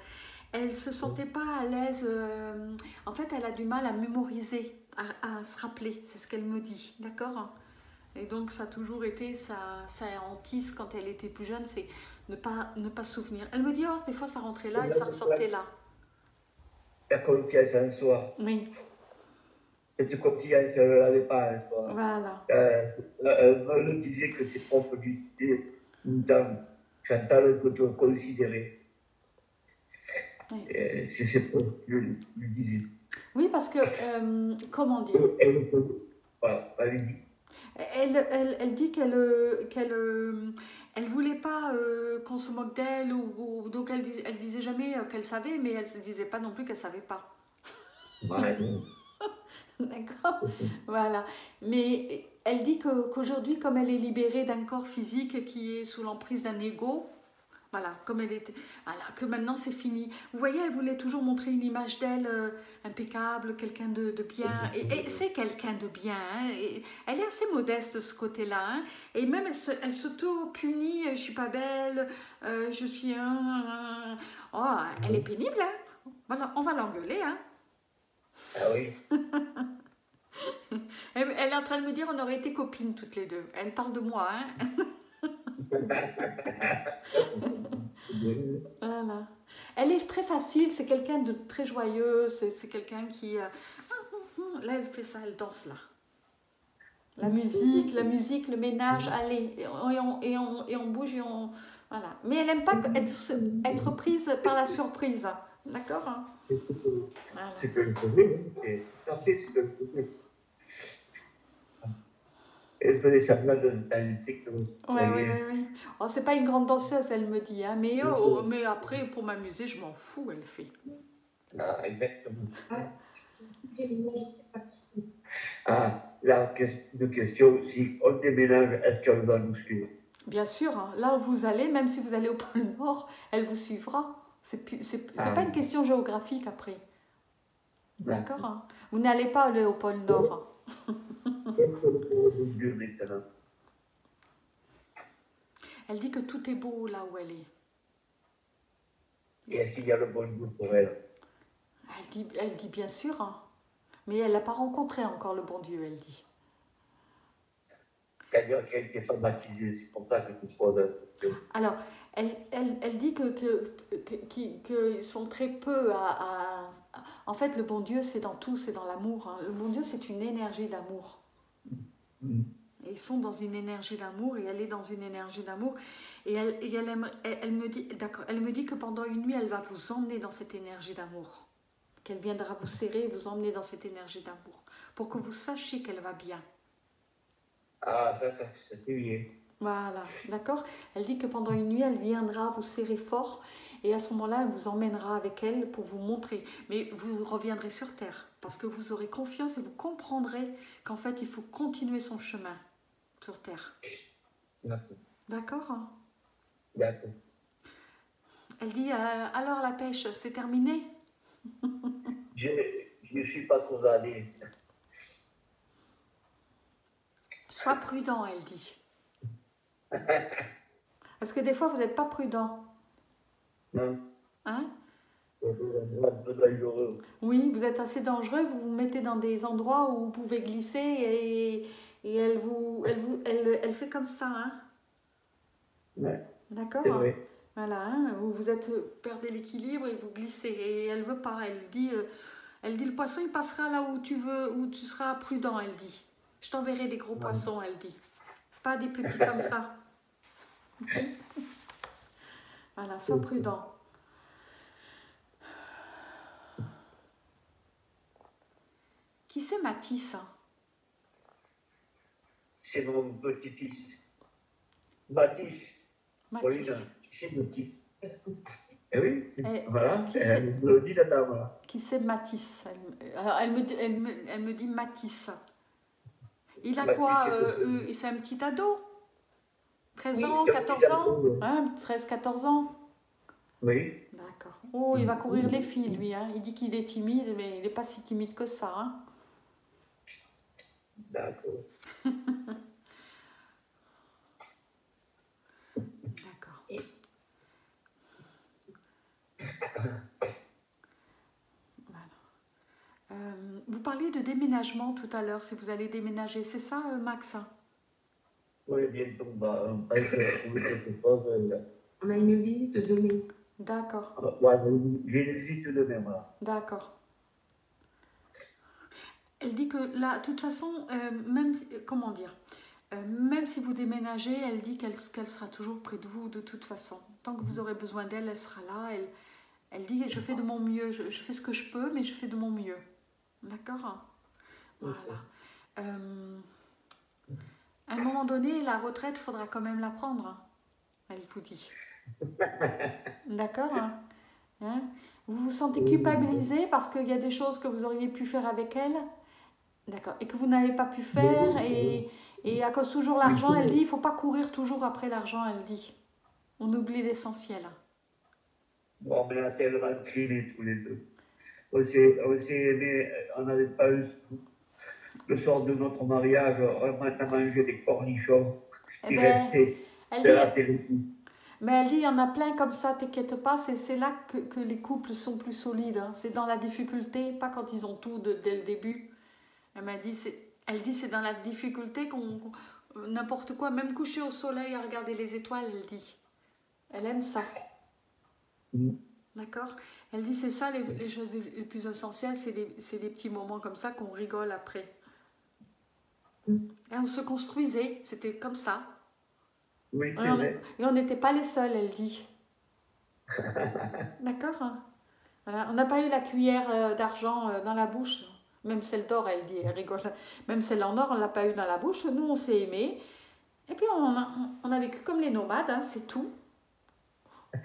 Elle se sentait pas à l'aise. euh, en fait, elle a du mal à mémoriser, à, à se rappeler. C'est ce qu'elle me dit. D'accord Et donc, ça a toujours été sa, sa hantise quand elle était plus jeune, c'est ne pas, ne pas se souvenir. Elle me dit, oh, des fois, ça rentrait là et ça ressortait là. La confiance en soi. Oui, Cette confiance, elle ne l'avait pas en soi. voilà. Euh, euh, elle me disait que ses profs lui disaient dans Chantal que tu considérais. Oui. Euh, C'est ses profs lui lui disaient. Oui, parce que, euh, comment dire Elle, voilà, elle dit. Elle, elle, elle dit qu'elle euh, qu'elle euh, elle voulait pas euh, qu'on se moque d'elle ou, ou- donc elle, elle disait jamais qu'elle savait mais elle se disait pas non plus qu'elle savait pas. Ouais, d'accord. Voilà. Mais elle dit que- qu'aujourd'hui comme elle est libérée d'un corps physique qui est sous l'emprise d'un ego voilà comme elle était voilà que maintenant c'est fini. Vous voyez elle voulait toujours montrer une image d'elle euh, impeccable quelqu'un de, de bien. Et, et c'est quelqu'un de bien hein, et elle est assez modeste de ce côté-là hein, et même elle se, elle s'auto-punit je suis pas belle euh, je suis un, oh elle est pénible hein. voilà on va l'engueuler hein. Ah oui. elle, elle est en train de me dire on aurait été copines toutes les deux. Elle parle de moi hein Voilà. Elle est très facile, c'est quelqu'un de très joyeux, c'est quelqu'un qui... euh, Là, elle fait ça, elle danse là. La musique, la musique, le ménage, allez, et on, et on, et on, et on bouge et on... Voilà. Mais elle n'aime pas être, être prise par la surprise. D'accord hein Voilà. C'est que le problème, c'est tout à fait ce que le problème. Elle faisait semblant de danser que Oui, oui, oui. oui. Oh, c'est pas une grande danseuse, elle me dit, hein, mais, oh, mais après, pour m'amuser, je m'en fous, elle fait. Ah, exactement. De souci. Ah, la question, de question, si on déménage, est-ce qu'elle va nous suivre Bien sûr, hein, là où vous allez, même si vous allez au pôle Nord, elle vous suivra. C'est Ah pas une question géographique après. D'accord hein. Vous n'allez pas aller au pôle Nord. Elle dit que tout est beau là où elle est. Et est-ce qu'il y a le bon Dieu pour elle? Elle dit, elle dit bien sûr, hein. mais elle n'a pas rencontré encore le bon Dieu, elle dit. C'est-à-dire qu'elle c'est pour ça que la question. Alors, elle, elle, elle dit que, que, que- sont très peu à- En fait, le bon Dieu, c'est dans tout, c'est dans l'amour. hein. Le bon Dieu, c'est une énergie d'amour. Mm. Et ils sont dans une énergie d'amour et elle est dans une énergie d'amour. Et, elle, et elle, aime- elle, elle me dit, d'accord, elle me dit que pendant une nuit, elle va vous emmener dans cette énergie d'amour. Qu'elle viendra vous serrer et vous emmener dans cette énergie d'amour. Pour que vous sachiez qu'elle va bien. Ah, ça, ça, ça c'est. Voilà, d'accord Elle dit que pendant une nuit, elle viendra vous serrer fort et à ce moment-là, elle vous emmènera avec elle pour vous montrer. Mais vous reviendrez sur Terre parce que vous aurez confiance et vous comprendrez qu'en fait, il faut continuer son chemin sur Terre. D'accord. D'accord hein. Elle dit euh, alors la pêche, c'est terminé Je ne suis pas trop allé. Sois prudent, elle dit. Parce que des fois, vous n'êtes pas prudent. Hein dangereux. Oui, vous êtes assez dangereux, vous vous mettez dans des endroits où vous pouvez glisser et, et elle, vous, elle, vous, elle, elle fait comme ça. Hein Ouais, D'accord. Voilà, hein, où vous êtes, perdez l'équilibre et vous glissez. Et elle veut pas, elle dit, euh, elle dit le poisson il passera là où tu veux, où tu seras prudent, elle dit. Je t'enverrai des gros Ouais. poissons, elle dit. Pas des petits comme ça. Voilà, sois prudent. Qui c'est Matisse hein? C'est mon petit-fils. Pauline, Matisse. c'est que Eh oui, Eh, voilà, qui elle me le dit là voilà. Qui c'est Matisse? Elle, alors, elle, me, dit- elle, me, elle me dit Matisse. Il a Matisse, quoi c'est euh, euh, C'est un petit ado? 13 Oui, ans, c'est un 14 petit ans? ado, hein, 13-14 ans? Oui, D'accord. Oh, il va courir les filles, lui. Hein. Il dit qu'il est timide, mais il n'est pas si timide que ça. Hein. D'accord. D'accord. Et- Voilà. Euh, vous parliez de déménagement tout à l'heure, si vous allez déménager. C'est ça, euh, Max Oui, bientôt, on va, on euh, On a une visite demain. D'accord, euh, Ouais, j'ai une visite demain, voilà. d'accord. Elle dit que là, de toute façon, euh, même, si- comment dire, euh, même si vous déménagez, elle dit qu'elle sera toujours près de vous de toute façon. Tant que vous aurez besoin d'elle, elle sera là. Elle, elle dit, je fais de mon mieux, je, je fais ce que je peux, mais je fais de mon mieux. D'accord? Voilà. Euh, à un moment donné, la retraite, il faudra quand même la prendre. hein, Elle vous dit. D'accord? Hein? Hein Vous vous sentez culpabilisé parce qu'il y a des choses que vous auriez pu faire avec elle? D'accord. Et que vous n'avez pas pu faire et, et à cause toujours l'argent, elle dit, il faut pas courir toujours après l'argent, elle dit. On oublie l'essentiel. Bon, mais là, tellement trimés tous les deux. On s'est aimés, on n'avait pas eu le soir de notre mariage, on a mangé des cornichons Eh qui ben, restaient Elle de la dit, télé. mais elle dit, il y en a plein comme ça, t'inquiète pas, c'est c'est là que, que les couples sont plus solides. hein. C'est dans la difficulté, pas quand ils ont tout de- dès le début. Elle m'a dit, c'est, elle dit, c'est dans la difficulté qu'on, n'importe quoi, même coucher au soleil à regarder les étoiles, elle dit. Elle aime ça. Mm. D'accord? Elle dit, c'est ça les, les choses les plus essentielles, c'est des, petits moments comme ça qu'on rigole après. Mm. Et on se construisait, c'était comme ça. Oui, Et on- vrai. Et on n'était pas les seuls, elle dit. D'accord? Hein Voilà. On n'a pas eu la cuillère euh, d'argent euh, dans la bouche. Même celle d'or, elle dit, elle rigole. Même celle en or, on ne l'a pas eu dans la bouche. Nous, on s'est aimés. Et puis, on a, on a vécu comme les nomades, hein, c'est tout.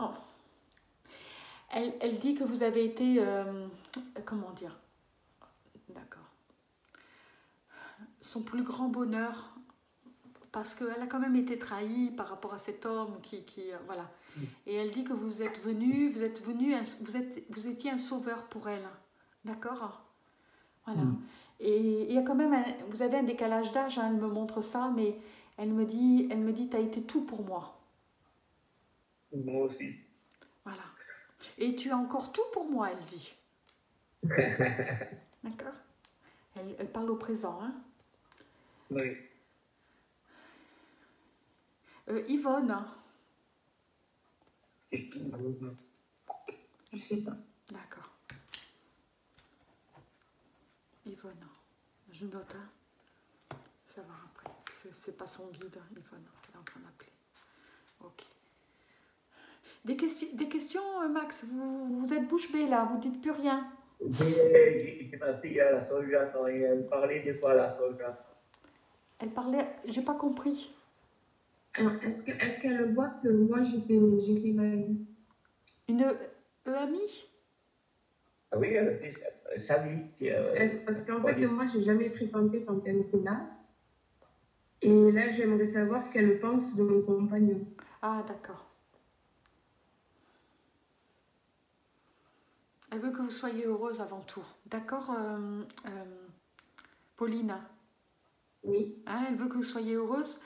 Oh. Elle, elle dit que vous avez été... euh, comment dire D'accord. Son plus grand bonheur, parce qu'elle a quand même été trahie par rapport à cet homme qui... qui euh, voilà. Et elle dit que vous êtes venu, vous êtes venu, vous, êtes, vous étiez un sauveur pour elle. D'accord? Voilà. Mm. Et il y a quand même, un- vous avez un décalage d'âge, hein, elle me montre ça, mais elle me dit, elle me dit, t'as été tout pour moi. Moi aussi. Voilà. Et tu as encore tout pour moi, elle dit. D'accord? Elle, elle parle au présent. Hein. Oui. Euh, Yvonne, hein. Je sais pas. d'accord. Yvonne, je note. Hein. Ça va après. C'est- pas son guide, hein, Yvonne. Elle est en train d'appeler. Ok. Des, questions, des questions, euh, Max? Vous, vous êtes bouche bée là, vous dites plus rien. J'ai ma fille elle parlait des fois à la soja. Elle parlait, j'ai pas compris. Alors, est-ce que- est-ce qu'elle voit que moi, j'ai fait, j'ai fait ma vie? Une E EMI Ah oui, elle était sa vie. qui, euh, Est-ce- Parce qu'en fait, moi, j'ai jamais fréquenté quand elle était là. Et là, j'aimerais savoir ce qu'elle pense de mon compagnon. Ah, d'accord. Elle veut que vous soyez heureuse avant tout. D'accord, euh, euh, Pauline Oui. Hein, Elle veut que vous soyez heureuse.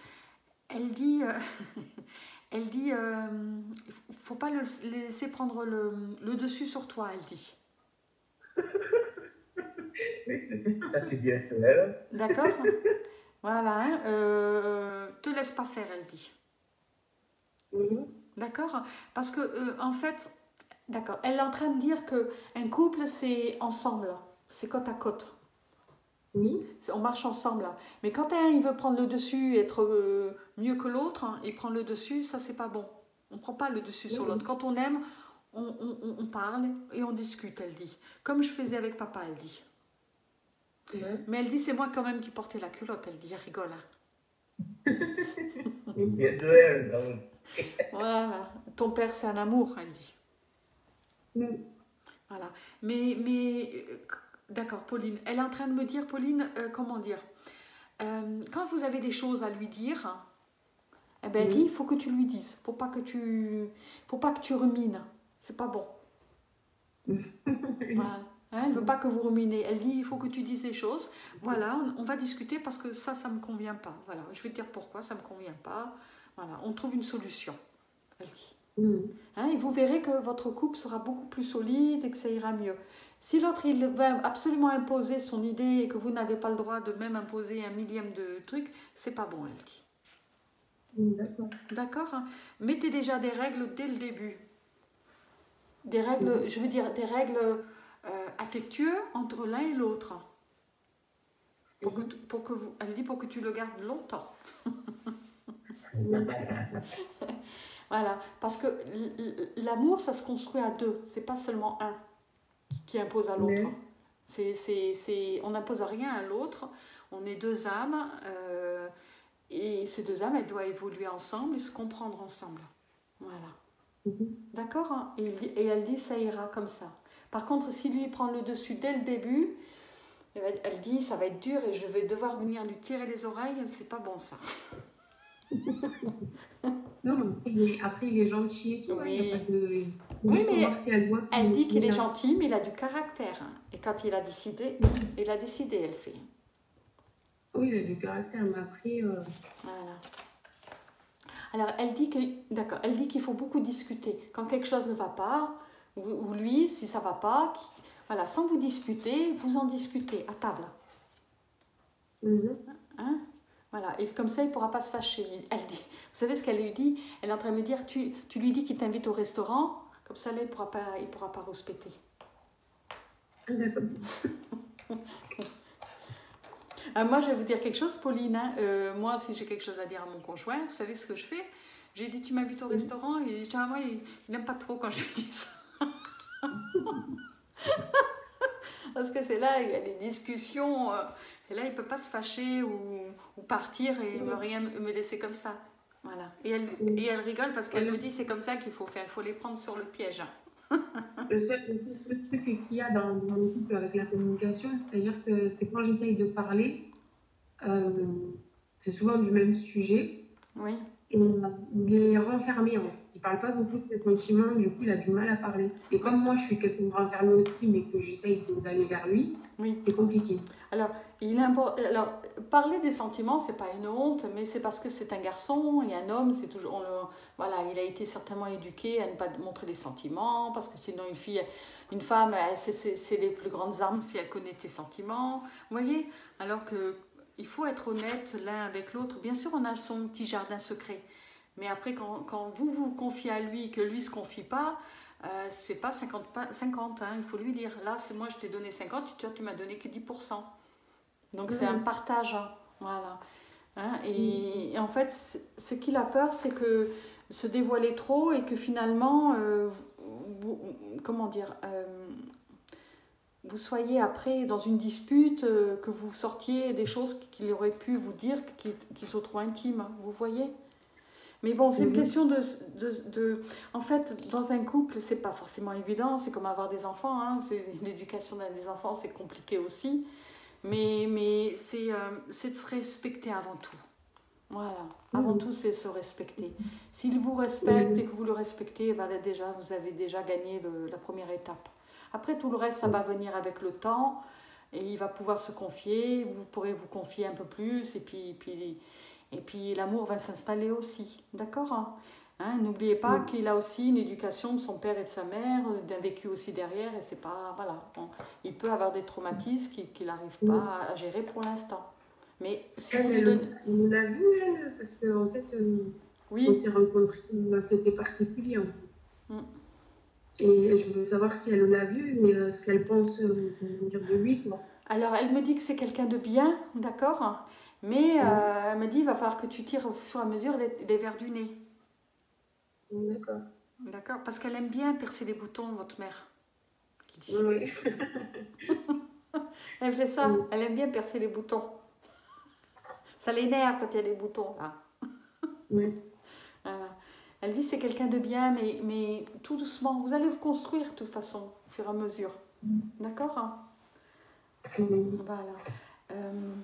Elle dit, euh, elle dit, euh, faut pas le laisser prendre le, le dessus sur toi, elle dit. Oui, c'est ça, c'est bien que elle. D'accord Voilà. hein, euh, te laisse pas faire, elle dit. Oui. D'accord Parce que, euh, en fait, d'accord, elle est en train de dire que un couple, c'est ensemble, c'est côte à côte. Oui. On marche ensemble. là. Mais quand un il veut prendre le dessus, être euh, mieux que l'autre, hein, il prend le dessus, ça c'est pas bon. On ne prend pas le dessus sur Oui. l'autre. Quand on aime, on, on- on- on parle et on discute, elle dit. Comme je faisais avec papa, elle dit. Mais elle dit c'est moi quand même qui portais la culotte, elle dit, elle rigole. hein. Voilà. Ton père, c'est un amour, elle dit. Voilà. Mais, mais euh, d'accord, Pauline. Elle est en train de me dire, Pauline, euh, comment dire Euh, Quand vous avez des choses à lui dire, eh ben, elle dit, il faut que tu lui dises. Faut pas que tu, faut pas que tu rumines. C'est pas bon. Voilà. Hein, elle veut pas que vous ruminez. Elle dit, il faut que tu dises des choses. Voilà, on, on va discuter parce que ça, ça me convient pas. Voilà, je vais te dire pourquoi ça me convient pas. Voilà, on trouve une solution. Elle dit. Hein, et vous verrez que votre couple sera beaucoup plus solide et que ça ira mieux. Si l'autre il va absolument imposer son idée et que vous n'avez pas le droit de même imposer un millième de truc, c'est pas bon, elle dit. D'accord. Hein Mettez déjà des règles dès le début. Des règles, je veux dire, des règles euh, affectueuses entre l'un et l'autre. Pour que, tu- pour que vous, elle dit pour que tu le gardes longtemps. Voilà, parce que l'amour, ça se construit à deux. C'est pas seulement un qui- impose à l'autre. Mais- C'est, c'est, c'est, on n'impose rien à l'autre. On est deux âmes euh, et ces deux âmes, elles doivent évoluer ensemble et se comprendre ensemble. Voilà. Mhm. D'accord hein? Et, il et elle dit ça ira comme ça. Par contre, si lui prend le dessus dès le début, elle dit ça va être dur et je vais devoir venir lui tirer les oreilles, c'est pas bon ça. Non, mais après, il est, il gentil et tout. hein, il a Oui. pas de... Oui, mais elle dit qu'il est gentil, mais il a du caractère. hein. Et quand il a décidé, il a décidé, elle fait. Oui, il a du caractère, mais après, euh, Voilà. Alors, elle dit que, d'accord, elle dit qu'il faut beaucoup discuter. Quand quelque chose ne va pas, ou, lui, si ça va pas, voilà, sans vous disputer, vous en discutez à table. mhm. Hein? Voilà, et comme ça, il ne pourra pas se fâcher. Elle dit, vous savez ce qu'elle lui dit? Elle est en train de me dire, tu, tu lui dis qu'il t'invite au restaurant, comme ça, là, il ne pourra pas, il pourra pas. Ah, D'accord. Ah, moi, je vais vous dire quelque chose, Pauline. hein. Euh, moi, si j'ai quelque chose à dire à mon conjoint, vous savez ce que je fais? J'ai dit, tu m'invites au restaurant Et généralement, il il n'aime pas trop quand je lui dis ça. Parce que c'est là, il y a des discussions. euh, et là, il ne peut pas se fâcher ou, ou partir et me rien me laisser comme ça. Voilà. Et elle, et elle rigole parce qu'elle me dit, c'est comme ça qu'il faut faire. Il faut les prendre sur le piège. Le seul truc qu'il y a dans, le couple avec la communication, c'est-à-dire que c'est quand j'essaye de parler, euh, c'est souvent du même sujet, Oui. et il est renfermé. En fait. Il parle pas beaucoup de ses sentiments, du coup il a du mal à parler. Et comme moi je suis quelqu'un de renfermé aussi, mais que j'essaye d'aller vers lui, Oui. c'est compliqué. Alors, il impor- Alors, parler des sentiments, c'est pas une honte, mais c'est parce que c'est un garçon et un homme, c'est toujours. on le- Voilà, il a été certainement éduqué à ne pas montrer les sentiments, parce que sinon, une fille, une femme, c'est les plus grandes armes si elle connaît tes sentiments. Vous voyez Alors que il faut être honnête l'un avec l'autre. Bien sûr, on a son petit jardin secret. Mais après, quand, quand vous vous confiez à lui, que lui se confie pas, euh, c'est pas 50, pas 50 hein, il faut lui dire. Là, c'est moi, je t'ai donné 50, toi, tu m'as donné que 10%. Donc, c'est un Mhm. partage. hein, Voilà. Hein, et, et en fait, ce qu'il a peur, c'est que se dévoiler trop et que finalement, euh, vous- vous- comment dire, euh, vous soyez après dans une dispute, euh, que vous sortiez des choses qu'il aurait pu vous dire qui, qui sont trop intimes. hein, Vous voyez? Mais bon, c'est une Mhm. question de, de, de- En fait, dans un couple, c'est pas forcément évident. C'est comme avoir des enfants. Hein. L'éducation des enfants, c'est compliqué aussi. Mais, mais c'est, euh, de se respecter avant tout. Voilà. Avant Mhm. tout, c'est se respecter. S'il vous respecte et que vous le respectez, ben là, déjà, vous avez déjà gagné le- la première étape. Après, tout le reste, ça va venir avec le temps. Et il va pouvoir se confier. Vous pourrez vous confier un peu plus. Et puis, puis et puis l'amour va s'installer aussi, d'accord hein Hein, N'oubliez pas Oui. qu'il a aussi une éducation de son père et de sa mère, d'un vécu aussi derrière, et c'est pas voilà. Bon, il peut avoir des traumatismes qu'il n'arrive pas à gérer pour l'instant. Mais si vous Elle, lui elle, donnez, on l'a vu, elle, parce qu'en fait, euh, on oui, s'est rencontrés, euh, c'était particulier en fait. Mm. Et je voulais savoir si elle l'a vu, mais euh, ce qu'elle pense euh, de lui, quoi. alors elle me dit que c'est quelqu'un de bien, d'accord Mais euh, elle me dit il va falloir que tu tires au fur et à mesure les, les verres du nez, D'accord. d'accord Parce qu'elle aime bien percer les boutons, votre mère. Oui. Elle fait ça, Mm. elle aime bien percer les boutons. Ça l'énerve quand il y a des boutons là. Oui. Voilà. Elle dit c'est quelqu'un de bien, mais, mais tout doucement. Vous allez vous construire de toute façon, au fur et à mesure. D'accord hein? Voilà. Euh,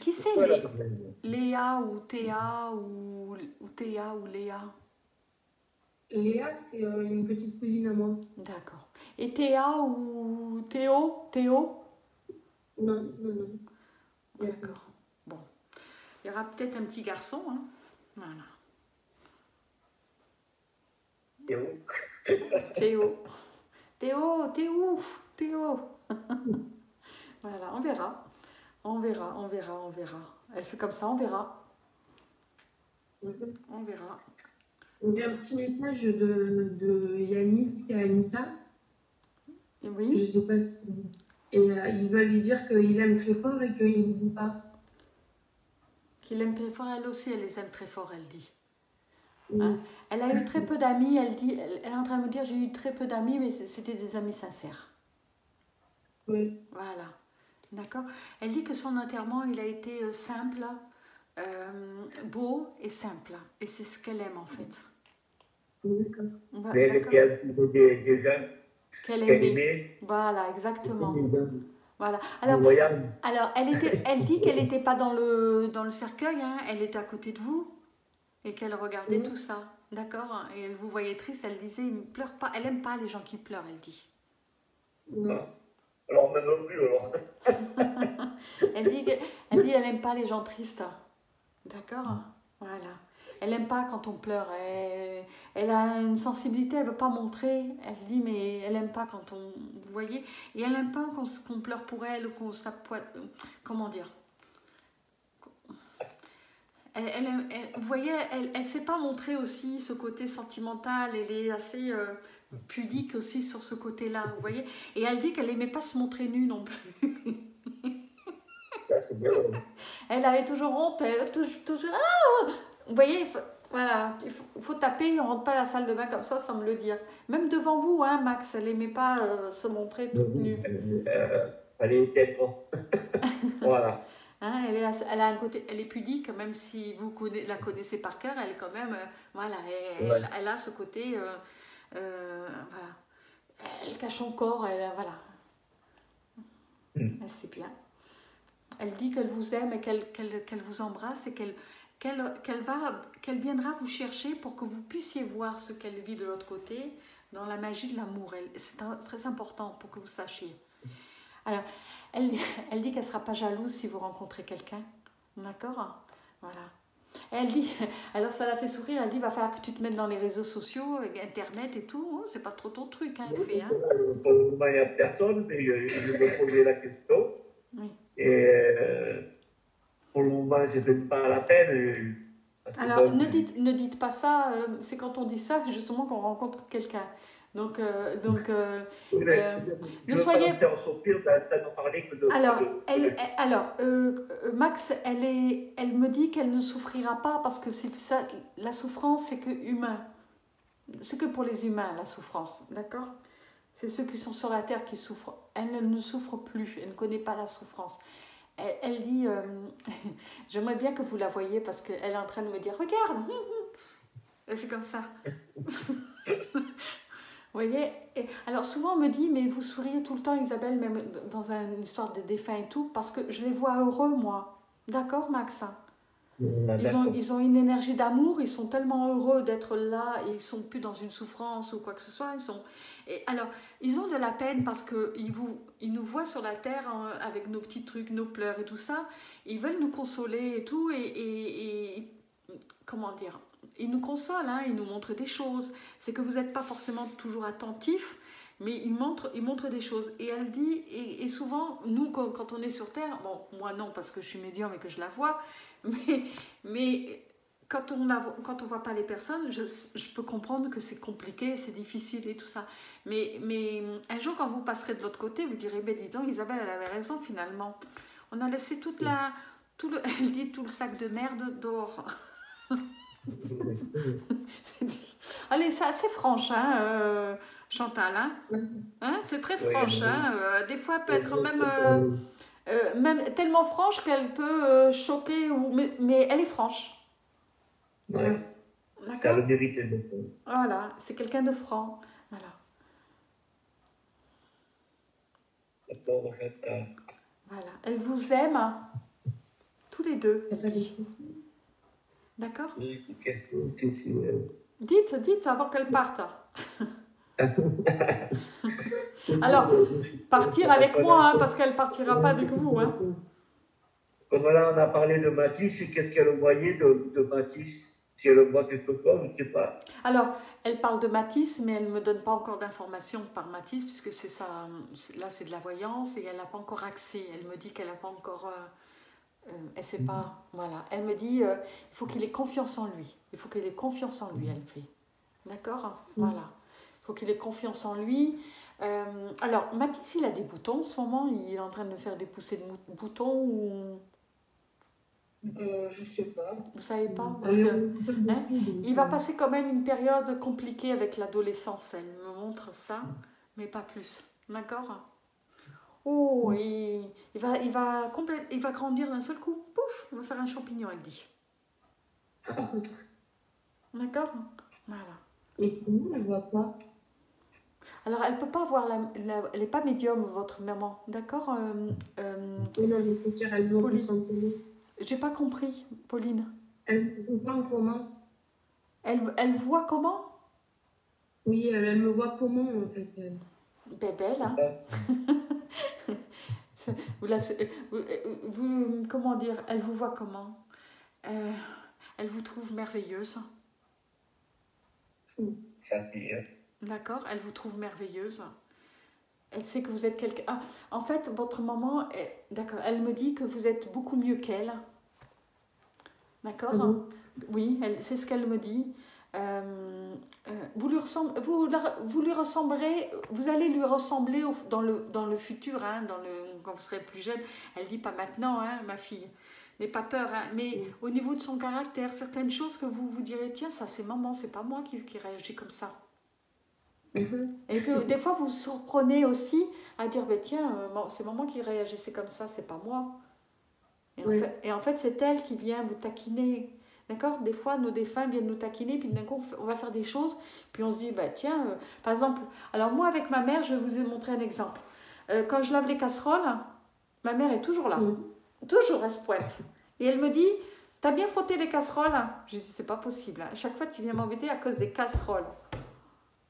qui c'est Léa ou Théa ou, ou Théa ou Léa? Léa, c'est euh, une petite cousine à moi. D'accord. Et Théa ou Théo? Théo? Non, non, non. D'accord. Bon. Il y aura peut-être un petit garçon. Hein voilà. Théo. Théo. Théo, Théo, Théo. voilà, on verra. On verra, on verra, on verra. Elle fait comme ça, on verra. On verra. Il y a un petit message de, de Yanis et Anissa. Oui. Je sais pas si. Et euh, il va lui dire qu'il aime très fort et qu'il ne veut pas. Qu'il aime très fort, elle aussi, elle les aime très fort, elle dit. Hein? Elle a eu très peu d'amis, elle dit, elle, est en train de me dire j'ai eu très peu d'amis, mais c'était des amis sincères. Oui. Voilà. D'accord Elle dit que son enterrement, il a été euh, simple, euh, beau et simple. Et c'est ce qu'elle aime en fait. D'accord. Gens qu'elle aimait. Voilà, exactement. Voilà. Alors, Alors, elle, était, elle dit qu'elle n'était pas dans le, dans le cercueil, hein, elle était à côté de vous et qu'elle regardait tout ça. D'accord Et elle vous voyait triste, elle disait, ne pleure pas. Elle aime pas les gens qui pleurent, elle dit. Non. Alors maintenant non plus, alors. Elle dit que- elle dit, elle aime pas les gens tristes. D'accord? Voilà. Elle aime pas quand on pleure. Elle, elle a une sensibilité, elle veut pas montrer. Elle dit, mais elle aime pas quand on. Vous voyez? Et elle aime pas qu'on qu'on pleure pour elle ou qu'on s'appoie. Comment dire? Elle, elle- vous voyez, elle ne sait pas montrer aussi ce côté sentimental. Elle est assez euh, pudique aussi sur ce côté-là. Vous voyez Et elle dit qu'elle n'aimait pas se montrer nue non plus. Elle avait toujours honte, elle, toujours, toujours- ah Vous voyez, voilà, il faut, taper, on rentre pas à la salle de bain comme ça sans me le dire. Même devant vous, hein, Max, elle aimait pas euh, se montrer toute nue. Euh, fallait être. voilà. Hein, elle, est, elle a un côté, elle est pudique, même si vous conna- la connaissez par cœur, elle est quand même, euh, voilà, elle, Ouais. elle- elle a ce côté, euh, euh, voilà, elle cache son corps, elle, voilà. Mm. Mais C'est bien. Elle dit qu'elle vous aime et qu'elle qu'elle- qu'elle vous embrasse et qu'elle qu'elle qu'elle va qu'elle viendra vous chercher pour que vous puissiez voir ce qu'elle vit de l'autre côté dans la magie de l'amour. C'est très important pour que vous sachiez. Alors, elle, elle dit qu'elle ne sera pas jalouse si vous rencontrez quelqu'un. D'accord? Voilà. Elle dit, alors ça la fait sourire, elle dit, va falloir que tu te mettes dans les réseaux sociaux, Internet et tout. Oh, c'est pas trop ton truc, hein, elle fait. Hein. Pour le moment, il n'y a personne, mais je, me posais la question. Oui. Et euh, pour le moment, c'est peut-être pas la peine. euh, Alors, ne dites, ne dites pas ça, euh, c'est quand on dit ça, justement qu'on rencontre quelqu'un. Donc, euh, donc euh, mais euh, je ne veux soyez-. Alors, elle, euh, euh, Max, elle, est, elle me dit qu'elle ne souffrira pas parce que ça, la souffrance, c'est que humain. C'est que pour les humains, la souffrance, d'accord? C'est ceux qui sont sur la terre qui souffrent. Elle ne- ne souffre plus, elle ne connaît pas la souffrance. Elle, elle dit, euh, j'aimerais bien que vous la voyiez parce qu'elle est en train de me dire, regarde Elle fait comme ça. Vous voyez Et Alors souvent on me dit, mais vous souriez tout le temps Isabelle, même dans une histoire de défunt et tout, parce que je les vois heureux moi. D'accord Max ils ont, ils ont une énergie d'amour, ils sont tellement heureux d'être là et ils sont plus dans une souffrance ou quoi que ce soit. Ils sont... et alors, ils ont de la peine parce qu'ils ils nous voient sur la terre hein, avec nos petits trucs, nos pleurs et tout ça. Ils veulent nous consoler et tout. Et, et- et- comment dire Ils nous consolent, hein, ils nous montrent des choses. C'est que vous n'êtes pas forcément toujours attentif, mais ils montrent, ils montrent des choses. Et elle dit, et, souvent, nous, quand, on est sur Terre, bon, moi non, parce que je suis médium et que je la vois, mais, mais quand on ne voit pas les personnes, je, je peux comprendre que c'est compliqué, c'est difficile et tout ça. Mais, mais un jour, quand vous passerez de l'autre côté, vous direz, ben dis donc, Isabelle, elle avait raison finalement. On a laissé toute la, tout le, elle dit tout le sac de merde dehors. Allez, c'est assez franche, hein, euh, Chantal. Hein? Hein, c'est très Oui, franche. oui. Hein, euh, des fois, elle peut être même... euh, euh, même tellement franche qu'elle peut euh, choquer, ou, mais, mais elle est franche. A D'accord le mérite d'être. Voilà, c'est quelqu'un de franc. Voilà. Voilà. Elle vous aime, tous les deux. D'accord. Dites, dites avant qu'elle parte. Alors, Partir avec moi, hein, parce qu'elle partira pas avec vous. Hein. Comme là, on a parlé de Matisse, qu'est-ce qu'elle voyait de, de Matisse? Si elle voit quelque chose, je ne sais pas. Alors, elle parle de Matisse, mais elle ne me donne pas encore d'informations par Matisse, puisque c'est ça. Là, c'est de la voyance et elle n'a pas encore accès. Elle me dit qu'elle n'a pas encore. euh, euh, elle sait pas. Voilà. Elle me dit euh, il faut qu'il ait confiance en lui. Il faut qu'il ait confiance en lui, elle fait. D'accord? Voilà. Il faut qu'il ait confiance en lui. Euh, alors, Matisse, il a des boutons en ce moment? Il est en train de faire des poussées de boutons ou. Euh, je sais pas. Vous savez pas? Parce que. hein, Il va passer quand même une période compliquée avec l'adolescence. Elle me montre ça, mais pas plus. D'accord? Oh, et il va, il, va complète, il va grandir d'un seul coup. Pouf, il va faire un champignon, elle dit. D'accord? Voilà. Et comment je vois pas? Alors, elle peut pas voir la, la- elle n'est pas médium, votre maman. D'accord euh, euh, Oui, non, dire, elle J'ai pas compris, Pauline. Elle me comprend comment Elle, elle voit comment? Oui, elle, elle me voit comment en fait. elle. Ben, belle, hein vous, la- euh, vous, vous- comment dire Elle vous voit comment? Euh, Elle vous trouve merveilleuse, d'accord Elle vous trouve merveilleuse. Elle sait que vous êtes quelqu'un. Ah, en fait, votre maman, est- d'accord, elle me dit que vous êtes beaucoup mieux qu'elle. D'accord? Mhm. Oui, elle- c'est ce qu'elle me dit. Euh, euh, vous, lui vous, la- vous lui ressemblerez, vous allez lui ressembler au- dans, le, dans le futur, hein, dans le, quand vous serez plus jeune. Elle dit pas maintenant, hein, ma fille. Mais pas peur, hein, mais Mhm. au niveau de son caractère, certaines choses que vous vous direz, tiens, ça c'est maman, c'est pas moi qui, qui réagis comme ça. Mhm. Et que des fois, vous vous surprenez aussi à dire, ben, tiens, euh, c'est maman qui réagissait comme ça, c'est pas moi. Et, Oui. en fait, et en fait, c'est elle qui vient vous taquiner. D'accord? Des fois, nos défunts viennent nous taquiner, puis d'un coup, on va faire des choses, puis on se dit, bah, tiens, euh, par exemple, alors moi, avec ma mère, je vais vous ai montré un exemple. Euh, quand je lave les casseroles, ma mère est toujours là. Mhm. Toujours, elle se pointe. Et elle me dit, t'as bien frotté les casseroles J'ai dit, c'est pas possible. À chaque fois, tu viens m'embêter à cause des casseroles.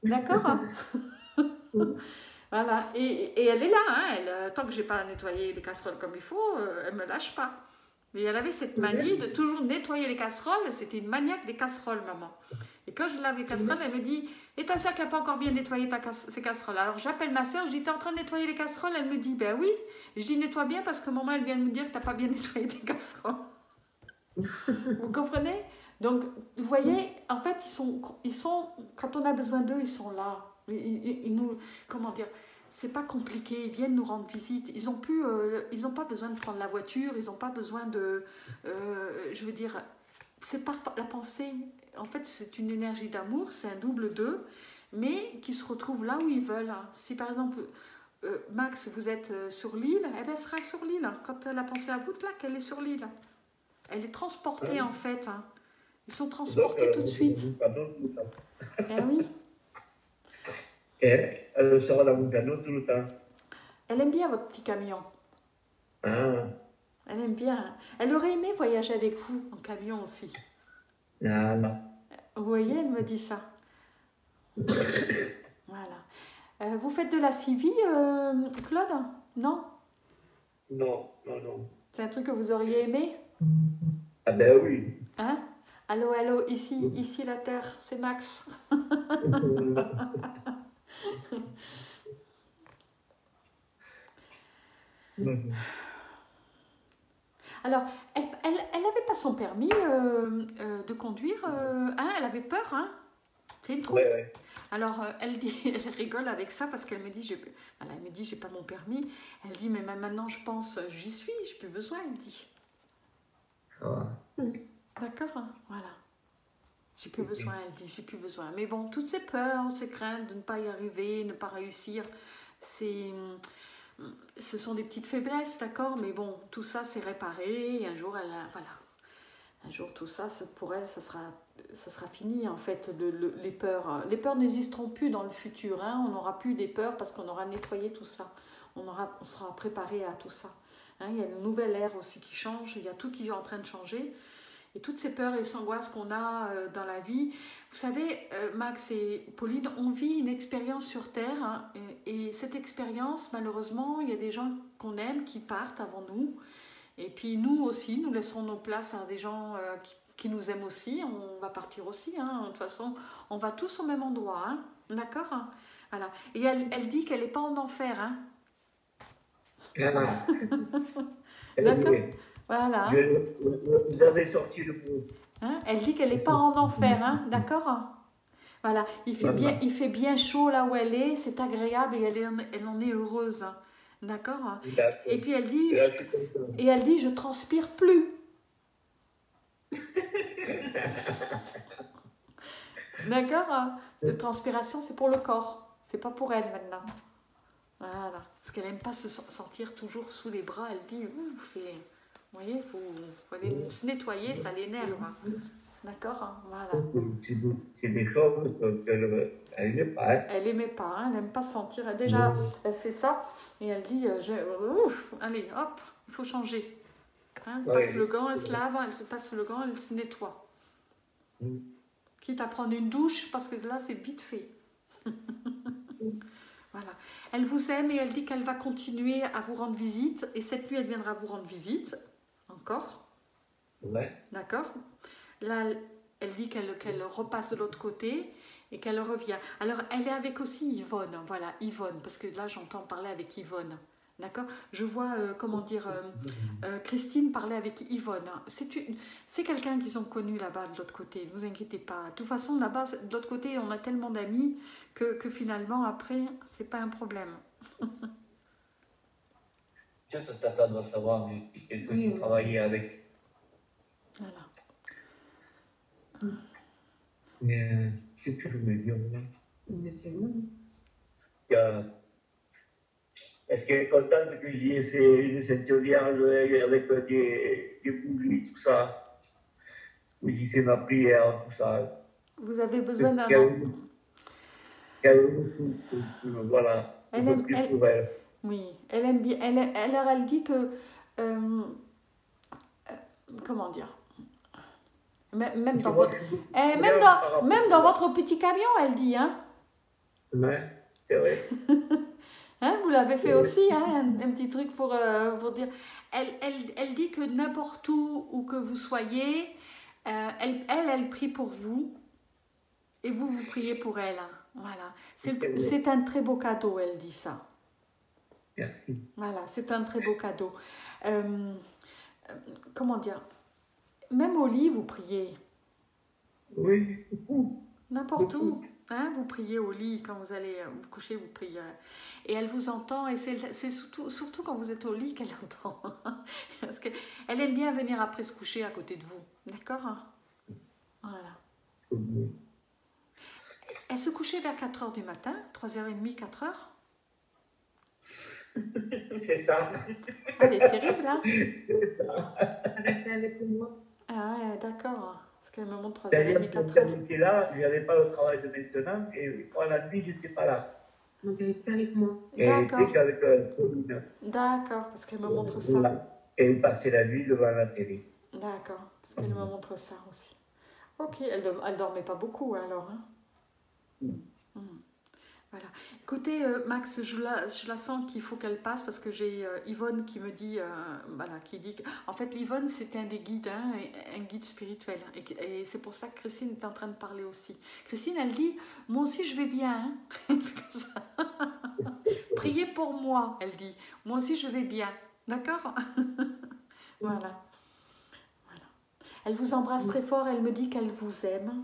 D'accord? Hein Voilà. Et, et elle est là. Hein, elle, euh, tant que j'ai pas nettoyé les casseroles comme il faut, elle me lâche pas. Mais elle avait cette manie de toujours nettoyer les casseroles. C'était une maniaque des casseroles, maman. Et quand je lave les casseroles, elle me dit Et ta soeur qui n'a pas encore bien nettoyé ta ses casseroles Alors j'appelle ma soeur, je dis T'es en train de nettoyer les casseroles Elle me dit Ben oui. Et je dis Nettoie bien parce que maman, elle vient de me dire que tu n'as pas bien nettoyé tes casseroles. Vous comprenez? Donc, vous voyez, en fait, ils sont, ils sont quand on a besoin d'eux, ils sont là. Ils, ils- ils nous, comment dire c'est pas compliqué, ils viennent nous rendre visite. Ils ont pu, euh, ils n'ont pas besoin de prendre la voiture, ils n'ont pas besoin de, euh, je veux dire, c'est par la pensée. En fait, c'est une énergie d'amour, c'est un double d'eux, mais qui se retrouvent là où ils veulent. Si par exemple, euh, Max, vous êtes euh, sur l'île, eh ben, elle sera sur l'île. Quand elle a pensé à vous, là, qu'elle est sur l'île. Elle est transportée en fait. hein. Ils sont transportés tout de suite. Le temps. Eh oui. Et elle sera dans mon piano tout le temps. Elle aime bien votre petit camion. Ah, Elle aime bien. Elle aurait aimé voyager avec vous en camion aussi. ah, non. Vous voyez, elle me dit ça. Voilà. Euh, vous faites de la civie, euh, Claude? Non? Non, non, non. C'est un truc que vous auriez aimé? Ah ben oui. Hein? Allô, allô, ici, ici la Terre, c'est Max. Alors, elle n'avait elle, pas son permis euh, euh, de conduire, euh, hein, elle avait peur, hein C'est une troupe. ouais, ouais. Alors, elle, dit, elle rigole avec ça parce qu'elle me dit, j'ai, voilà, elle me dit, j'ai pas mon permis. Elle dit, mais maintenant, je pense, j'y suis, j'ai plus besoin, elle dit. Ah. D'accord, hein, voilà. J'ai plus besoin, elle dit, j'ai plus besoin. Mais bon, toutes ces peurs, ces craintes de ne pas y arriver, ne pas réussir, c'est... ce sont des petites faiblesses, d'accord, mais bon, tout ça c'est réparé, et un jour, elle, voilà, un jour tout ça, pour elle, ça sera, ça sera fini en fait, les peurs. Les peurs n'existeront plus dans le futur, hein. on n'aura plus des peurs parce qu'on aura nettoyé tout ça, on, aura, on sera préparé à tout ça. Hein. il y a une nouvelle ère aussi qui change, il y a tout qui est en train de changer. Et toutes ces peurs et ces angoisses qu'on a euh, dans la vie. Vous savez, euh, Max et Pauline, on vit une expérience sur Terre. Hein, et, cette expérience, malheureusement, il y a des gens qu'on aime qui partent avant nous. Et puis nous aussi, nous laisserons nos places à des gens euh, qui, nous aiment aussi. On va partir aussi. Hein. De toute façon, on va tous au même endroit. Hein. D'accord Voilà. Et elle, elle dit qu'elle n'est pas en enfer. Hein. D'accord voilà. vous avez sorti le mot. Hein elle dit qu'elle n'est pas en enfer, hein d'accord? Voilà, il fait, bien, il fait bien chaud là où elle est, c'est agréable et elle, est, elle en est heureuse. Hein. D'accord? Et puis elle dit, et elle dit, je transpire plus. D'accord La transpiration, c'est pour le corps, c'est pas pour elle maintenant. Voilà, parce qu'elle n'aime pas se sentir toujours sous les bras. Elle dit, c'est vous voyez, il faut, aller se nettoyer, ça l'énerve. D'accord hein, Voilà. C'est des choses qu'elle n'aimait pas. Elle n'aimait pas, hein, elle n'aime pas sentir. Déjà, elle fait ça et elle dit euh, je, ouf, Allez, hop, il faut changer. Hein, elle passe le gant, elle se lave, elle passe le gant, elle se nettoie. Mm. Quitte à prendre une douche, parce que là, c'est vite fait. voilà. Elle vous aime et elle dit qu'elle va continuer à vous rendre visite. Et cette nuit, elle viendra vous rendre visite encore. Ouais. D'accord Là, elle dit qu'elle repasse de l'autre côté et qu'elle revient. Alors, elle est avec aussi Yvonne, voilà, Yvonne, parce que là, j'entends parler avec Yvonne. D'accord Je vois, euh, comment dire, euh, euh, Christine parler avec Yvonne. C'est quelqu'un qu'ils ont connu là-bas de l'autre côté, ne vous inquiétez pas. De toute façon, là-bas, de l'autre côté, on a tellement d'amis que, que finalement, après, c'est pas un problème. ça, ça doit savoir, mais quelqu'un qui travaillait avec. Voilà. Mais qu'est-ce que je voulais dire Mais c'est bon. Est-ce qu'elle est contente que j'y ai fait une ceinture vierge avec des, des bougies, tout ça? Où j'ai fait ma prière, tout ça? Vous avez besoin d'un. Voilà. Elle aime, elle, oui, elle aime bien. Elle, elle, elle dit que. Euh, euh, comment dire? Même dans, votre, eh, même, dans, même dans votre petit camion, elle dit. Hein ouais, c'est vrai. hein, vous l'avez fait aussi, hein, un, petit truc pour, euh, pour dire. Elle, elle, elle dit que n'importe où où que vous soyez, elle, elle, elle prie pour vous et vous, vous priez pour elle. Hein. Voilà. C'est un très beau cadeau, elle dit ça. Voilà, c'est un très beau cadeau. Euh, euh, comment dire Même au lit, vous priez. Oui, N'importe où. Hein, vous priez au lit, quand vous allez euh, vous coucher, vous priez. Et elle vous entend, et c'est surtout, surtout quand vous êtes au lit qu'elle entend. Parce qu'elle aime bien venir après se coucher à côté de vous. D'accord Voilà. Elle se couchait vers 4 h du matin, 3h30, 4 h c'est ça. Elle est terrible, hein C'est ça. Restez avec moi. Ah ouais, d'accord. Parce qu'elle me montre 3h30, 4h. J'étais là, je n'avais pas le travail de maintenant, et pendant la nuit, je n'étais pas là. Donc elle était avec moi. D'accord. Et avec euh, D'accord, parce qu'elle me montre ça. Et elle passait la nuit devant la télé. D'accord, parce qu'elle me montre ça aussi. Ok, elle ne dormait pas beaucoup alors. Hein mm. Mm. Voilà. Écoutez, euh, Max, je la, sens qu'il faut qu'elle passe parce que j'ai euh, Yvonne qui me dit, euh, voilà, qui dit que, en fait, Yvonne, c'était un des guides, hein, un guide spirituel. Et, c'est pour ça que Christine est en train de parler aussi. Christine, elle dit, moi aussi, je vais bien. Hein. Priez pour moi, elle dit. Moi aussi, je vais bien. D'accord? Voilà. voilà. Elle vous embrasse très fort. Elle me dit qu'elle vous aime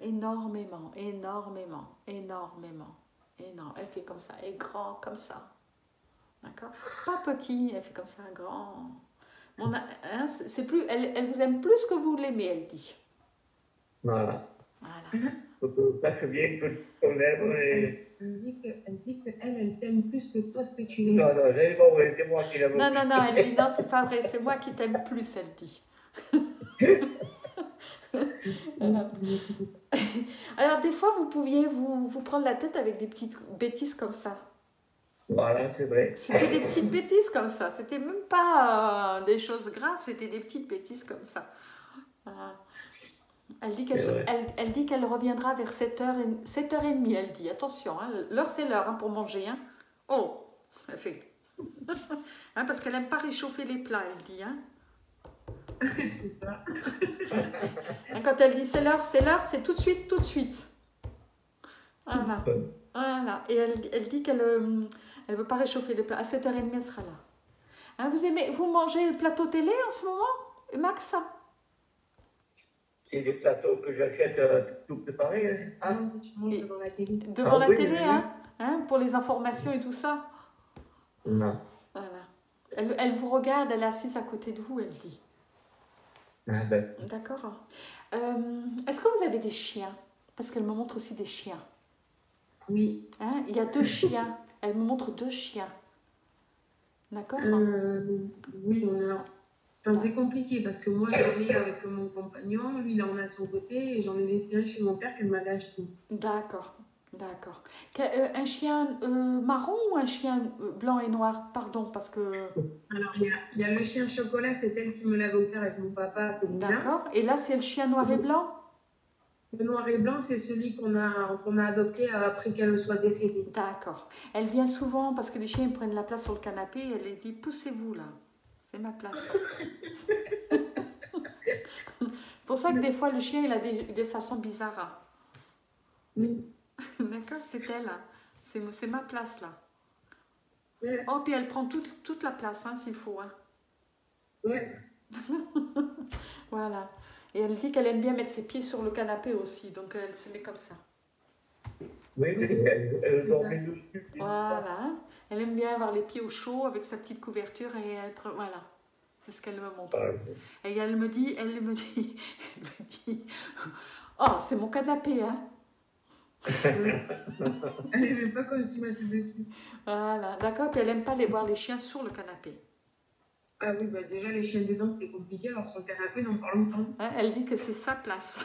énormément, énormément, énormément. Et non, elle fait comme ça, elle est grand comme ça. D'accord? Pas petit, elle fait comme ça, grand. Hein, c'est plus, elle, elle, vous aime plus que vous l'aimez, elle dit. Voilà. Voilà. Fait bien que ton aime et elle dit qu'elle, elle t'aime plus que toi, ce que tu es. Non, non, c'est moi qui l'aime. Non, non, non, elle dit non, c'est pas vrai, c'est moi qui t'aime plus, elle dit. Alors, des fois, vous pouviez vous, vous prendre la tête avec des petites bêtises comme ça. Voilà, c'est vrai. C'était des petites bêtises comme ça. C'était même pas euh, des choses graves, c'était des petites bêtises comme ça. Voilà. Elle dit qu'elle elle, elle dit qu'elle reviendra vers 7h, 7h30, elle dit. Attention, hein, l'heure c'est l'heure hein, pour manger. Hein. Oh, elle fait. Hein, parce qu'elle n'aime pas réchauffer les plats, elle dit. Hein. C'est ça. Quand elle dit c'est l'heure, c'est l'heure, c'est tout de suite, tout de suite. Voilà. Voilà. Et elle, elle dit qu'elle ne elle veut pas réchauffer les plats. À 7h30, elle sera là. Hein, vous, aimez, vous mangez le plateau télé en ce moment, Max? C'est des plateaux que j'achète euh, tout préparés. hein. Ah, Et- devant la télé. Devant Ah la oui, télé, oui, oui. hein, hein, pour les informations et tout ça. non. Voilà. Elle, elle vous regarde, elle est assise à côté de vous, elle dit. Ah, D'accord. Euh, Est-ce que vous avez des chiens? Parce qu'elle me montre aussi des chiens. Oui. Hein, Il y a deux chiens. Elle me montre deux chiens. D'accord? Euh, oui, on a. Enfin, c'est compliqué parce que moi, j'en ai avec mon compagnon, lui, il en a de son côté, et j'en ai laissé un chez mon père qu'elle m'avait acheté. D'accord. D'accord. Euh, un chien euh, marron ou un chien euh, blanc et noir? Pardon, parce que. Alors, il y a, il y a le chien chocolat, c'est elle qui me l'avait offert avec mon papa, c'est. D'accord. Et là, c'est le chien noir et blanc? Le noir et blanc, c'est celui qu'on a, qu'on a adopté après qu'elle soit décédée. D'accord. Elle vient souvent parce que les chiens ils prennent la place sur le canapé et elle dit poussez-vous là. C'est ma place. pour ça que des fois le chien il a des, des façons bizarres. hein. Oui. D'accord C'est elle. hein. C'est ma place là. Ouais. Oh, puis elle prend toute, toute la place hein, s'il faut. hein. Ouais. Voilà. Et elle dit qu'elle aime bien mettre ses pieds sur le canapé aussi. Donc elle se met comme ça. oui, oui, elle, elle dormait dessus. Voilà. hein. Elle aime bien avoir les pieds au chaud avec sa petite couverture et être. Voilà. C'est ce qu'elle me montre. Et elle me dit, elle me dit, elle me dit, oh, c'est mon canapé, hein. Elle n'aimait pas qu'on s'y mette dessus. Voilà, d'accord. Puis elle aime pas les voir les chiens sur le canapé. Ah oui, bah déjà, les chiens dedans, c'était compliqué, alors sur le canapé, n'en parlons pas. Elle dit que c'est sa place.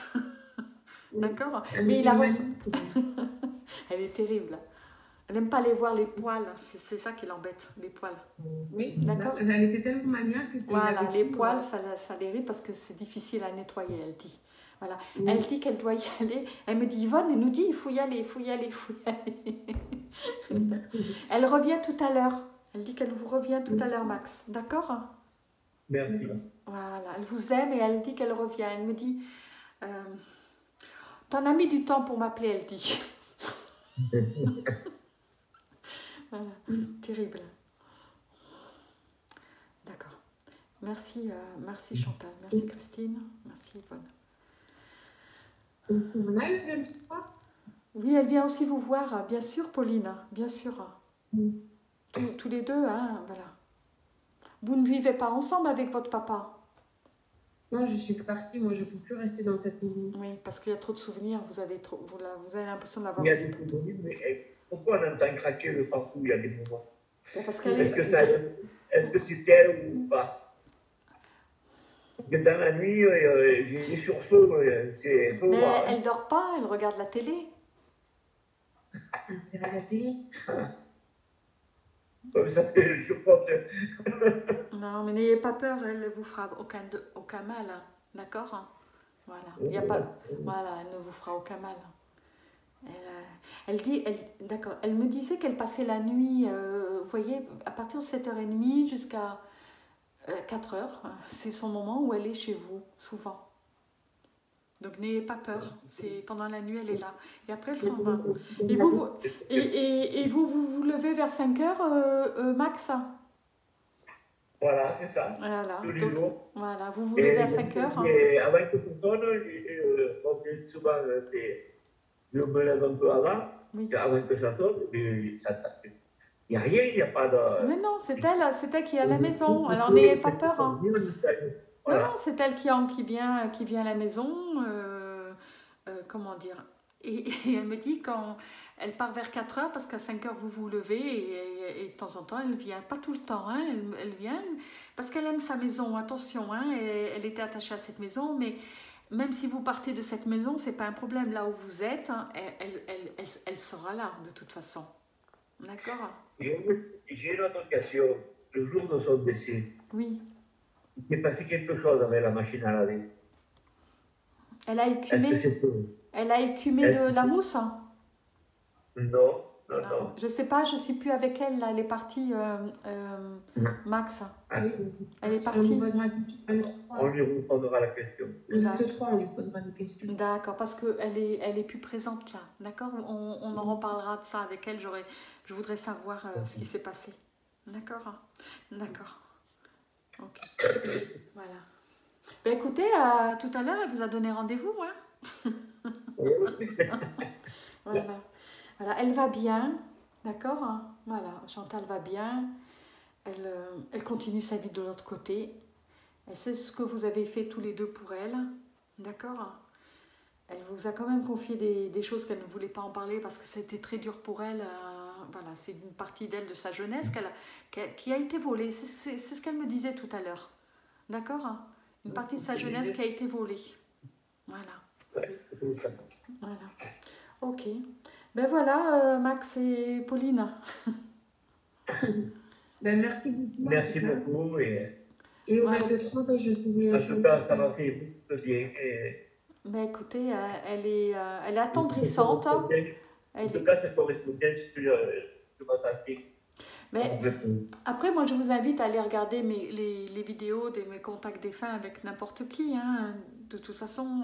D'accord Mais il a reçu. Elle est terrible. Elle n'aime pas les voir les poils. C'est ça qui l'embête, les poils. Oui, D'accord. Elle était tellement maniaque que. Voilà, les poils, ça, ça les rit parce que c'est difficile à nettoyer, elle dit. Voilà. Elle dit qu'elle doit y aller. Elle me dit, Yvonne, elle nous dit, il faut y aller, il faut y aller, il faut y aller. Elle revient tout à l'heure. Elle dit qu'elle vous revient tout à l'heure, Max. D'accord? Merci. Voilà. Elle vous aime et elle dit qu'elle revient. Elle me dit, euh, t'en as mis du temps pour m'appeler, elle dit. Voilà. Terrible. D'accord. Merci, euh, merci Chantal. Merci Christine. Merci Yvonne. On a eu un petit peu. Oui, elle vient aussi vous voir, bien sûr, Pauline, bien sûr. Tous, tous les deux, hein, voilà. Vous ne vivez pas ensemble avec votre papa? Non, je suis partie, moi, je ne peux plus rester dans cette maison. Oui, parce qu'il y a trop de souvenirs, vous avez, trop, vous, la- vous avez l'impression d'avoir Il y a des souvenirs, mais eh, pourquoi on entend craquer de partout Il y a des moments? Bon, Parce qu'elle Est-ce que, est... ça, est-ce que c'est elle ou pas? Dans la nuit, euh, j'ai des sursauts, euh, c'est Mais voir. elle dort pas, elle regarde la télé. Elle regarde la télé. Ça fait je. Non, mais n'ayez pas peur, elle vous fera aucun, de- aucun mal, hein, d'accord hein Voilà, il y a pas... Voilà, elle ne vous fera aucun mal. Elle, euh, elle dit, elle, d'accord, elle me disait qu'elle passait la nuit, euh, vous voyez, à partir de 7h30 jusqu'à 4h, c'est son moment où elle est chez vous, souvent. Donc n'ayez pas peur, c'est pendant la nuit, elle est là. Et après, elle s'en va. Et vous, vous, et, et, et vous, vous vous levez vers 5h, Max Voilà, c'est ça. Voilà, donc, voilà, vous vous levez à 5h Et avant que tout sonne, euh, souvent, euh, je me lève un peu avant, Oui. avant que ça sonne, mais ça tape. Il n'y a rien, il n'y a pas de. Mais non, c'est elle, c'est elle qui est à la maison. Alors n'ayez pas peur. Hein. Non, Voilà. non, c'est elle qui, en- qui, vient, qui vient à la maison. euh, euh, comment dire Et, elle me dit quand elle part vers 4 heures, parce qu'à 5 heures vous vous levez, et, de temps en temps elle vient, pas tout le temps, hein, elle, elle, vient, parce qu'elle aime sa maison, attention, hein, elle était attachée à cette maison, mais même si vous partez de cette maison, c'est pas un problème. Là où vous êtes, hein, elle, elle, elle, elle, sera là de toute façon. D'accord J'ai une autre question. Le jour de son décès, oui. il s'est passé quelque chose avec la machine à laver. Elle a écumé, elle a écumé de la mousse Non. Je sais pas, je suis plus avec elle là. Elle est partie, euh, euh, Max. Ah oui. Elle est partie. On lui posera la question. Le 3, on lui posera des questions. D'accord, parce qu'elle est, elle est plus présente là. D'accord? On, on, en reparlera de ça avec elle. J'aurais, je voudrais savoir euh, ce qui s'est passé. D'accord? D'accord. Ok. Voilà. Ben écoutez, tout à l'heure, elle vous a donné rendez-vous. Hein? Voilà. Voilà, elle va bien, d'accord hein. Voilà, Chantal va bien. Elle, euh, elle continue sa vie de l'autre côté. Elle sait ce que vous avez fait tous les deux pour elle, d'accord Elle vous a quand même confié des, des choses qu'elle ne voulait pas en parler parce que c'était très dur pour elle. Euh, voilà, c'est une partie d'elle, de sa jeunesse, qu'elle, qui a été volée. C'est, ce qu'elle me disait tout à l'heure. D'accord Une partie de sa jeunesse qui a été volée. Voilà. Voilà. Ok. Ben voilà, euh, Max et Pauline. ben merci beaucoup. Merci beaucoup. Et, et au ouais. de trois, ben, je suis. ça m'a fait beaucoup de bien. Ben écoutez, euh, elle est, euh, elle est attendrissante. En tout cas, ça correspond bien sur, sur votre mais après, moi, je vous invite à aller regarder mes, les, les, vidéos de mes contacts défunts avec n'importe qui. Hein. De toute façon,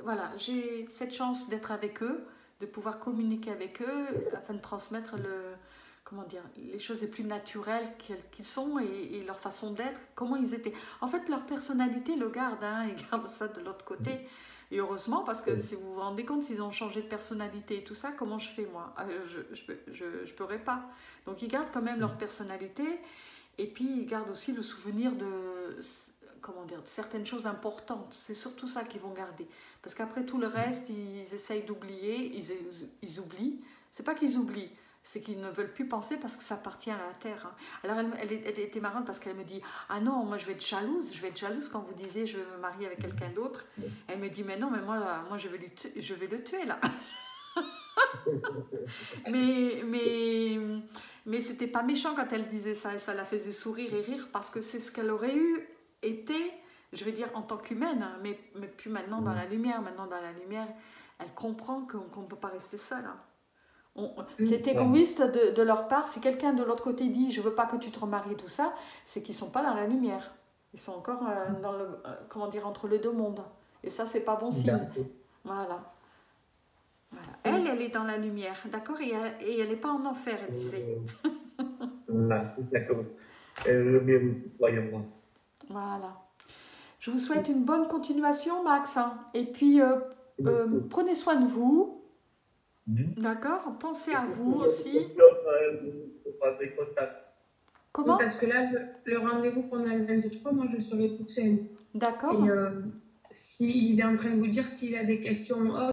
voilà, j'ai cette chance d'être avec eux de pouvoir communiquer avec eux afin de transmettre le, comment dire, les choses les plus naturelles qu'ils sont et, leur façon d'être, comment ils étaient. En fait, leur personnalité le garde, hein, ils gardent ça de l'autre côté. Et heureusement, parce que si vous vous rendez compte, s'ils ont changé de personnalité et tout ça, comment je fais moi? Ah, Je ne je, je, pourrais pas. Donc ils gardent quand même leur personnalité et puis ils gardent aussi le souvenir de comment dire, certaines choses importantes. C'est surtout ça qu'ils vont garder. Parce qu'après tout le reste, ils essayent d'oublier, ils, ils oublient. C'est pas qu'ils oublient, c'est qu'ils ne veulent plus penser parce que ça appartient à la terre. Hein. Alors elle, elle, était marrante parce qu'elle me dit Ah non, moi je vais être jalouse, je vais être jalouse quand vous disiez je vais me marier avec quelqu'un d'autre. Elle me dit Mais non, mais moi, moi je, vais je vais le tuer là. mais mais, mais c'était pas méchant quand elle disait ça et ça la faisait sourire et rire parce que c'est ce qu'elle aurait eu était, je vais dire en tant qu'humaine, hein, mais, mais plus maintenant dans la lumière. Maintenant dans la lumière, elle comprend qu'on ne peut pas rester seul. Hein. C'est égoïste de, de, leur part. Si quelqu'un de l'autre côté dit je veux pas que tu te remaries, tout ça, c'est qu'ils sont pas dans la lumière. Ils sont encore euh, dans le, euh, comment dire, entre les deux mondes. Et ça, c'est pas bon signe. Voilà. voilà. Elle, elle est dans la lumière, d'accord et, et, elle n'est pas en enfer, elle disait. d'accord. Voilà. Je vous souhaite une bonne continuation, Max. Hein. Et puis, euh, euh, prenez soin de vous. Mhm. D'accord Pensez à vous aussi. Comment Parce que là, le, rendez-vous qu'on a le 23, moi, je serai toute seule. D'accord. Et euh, s'il est en train de vous dire s'il a des questions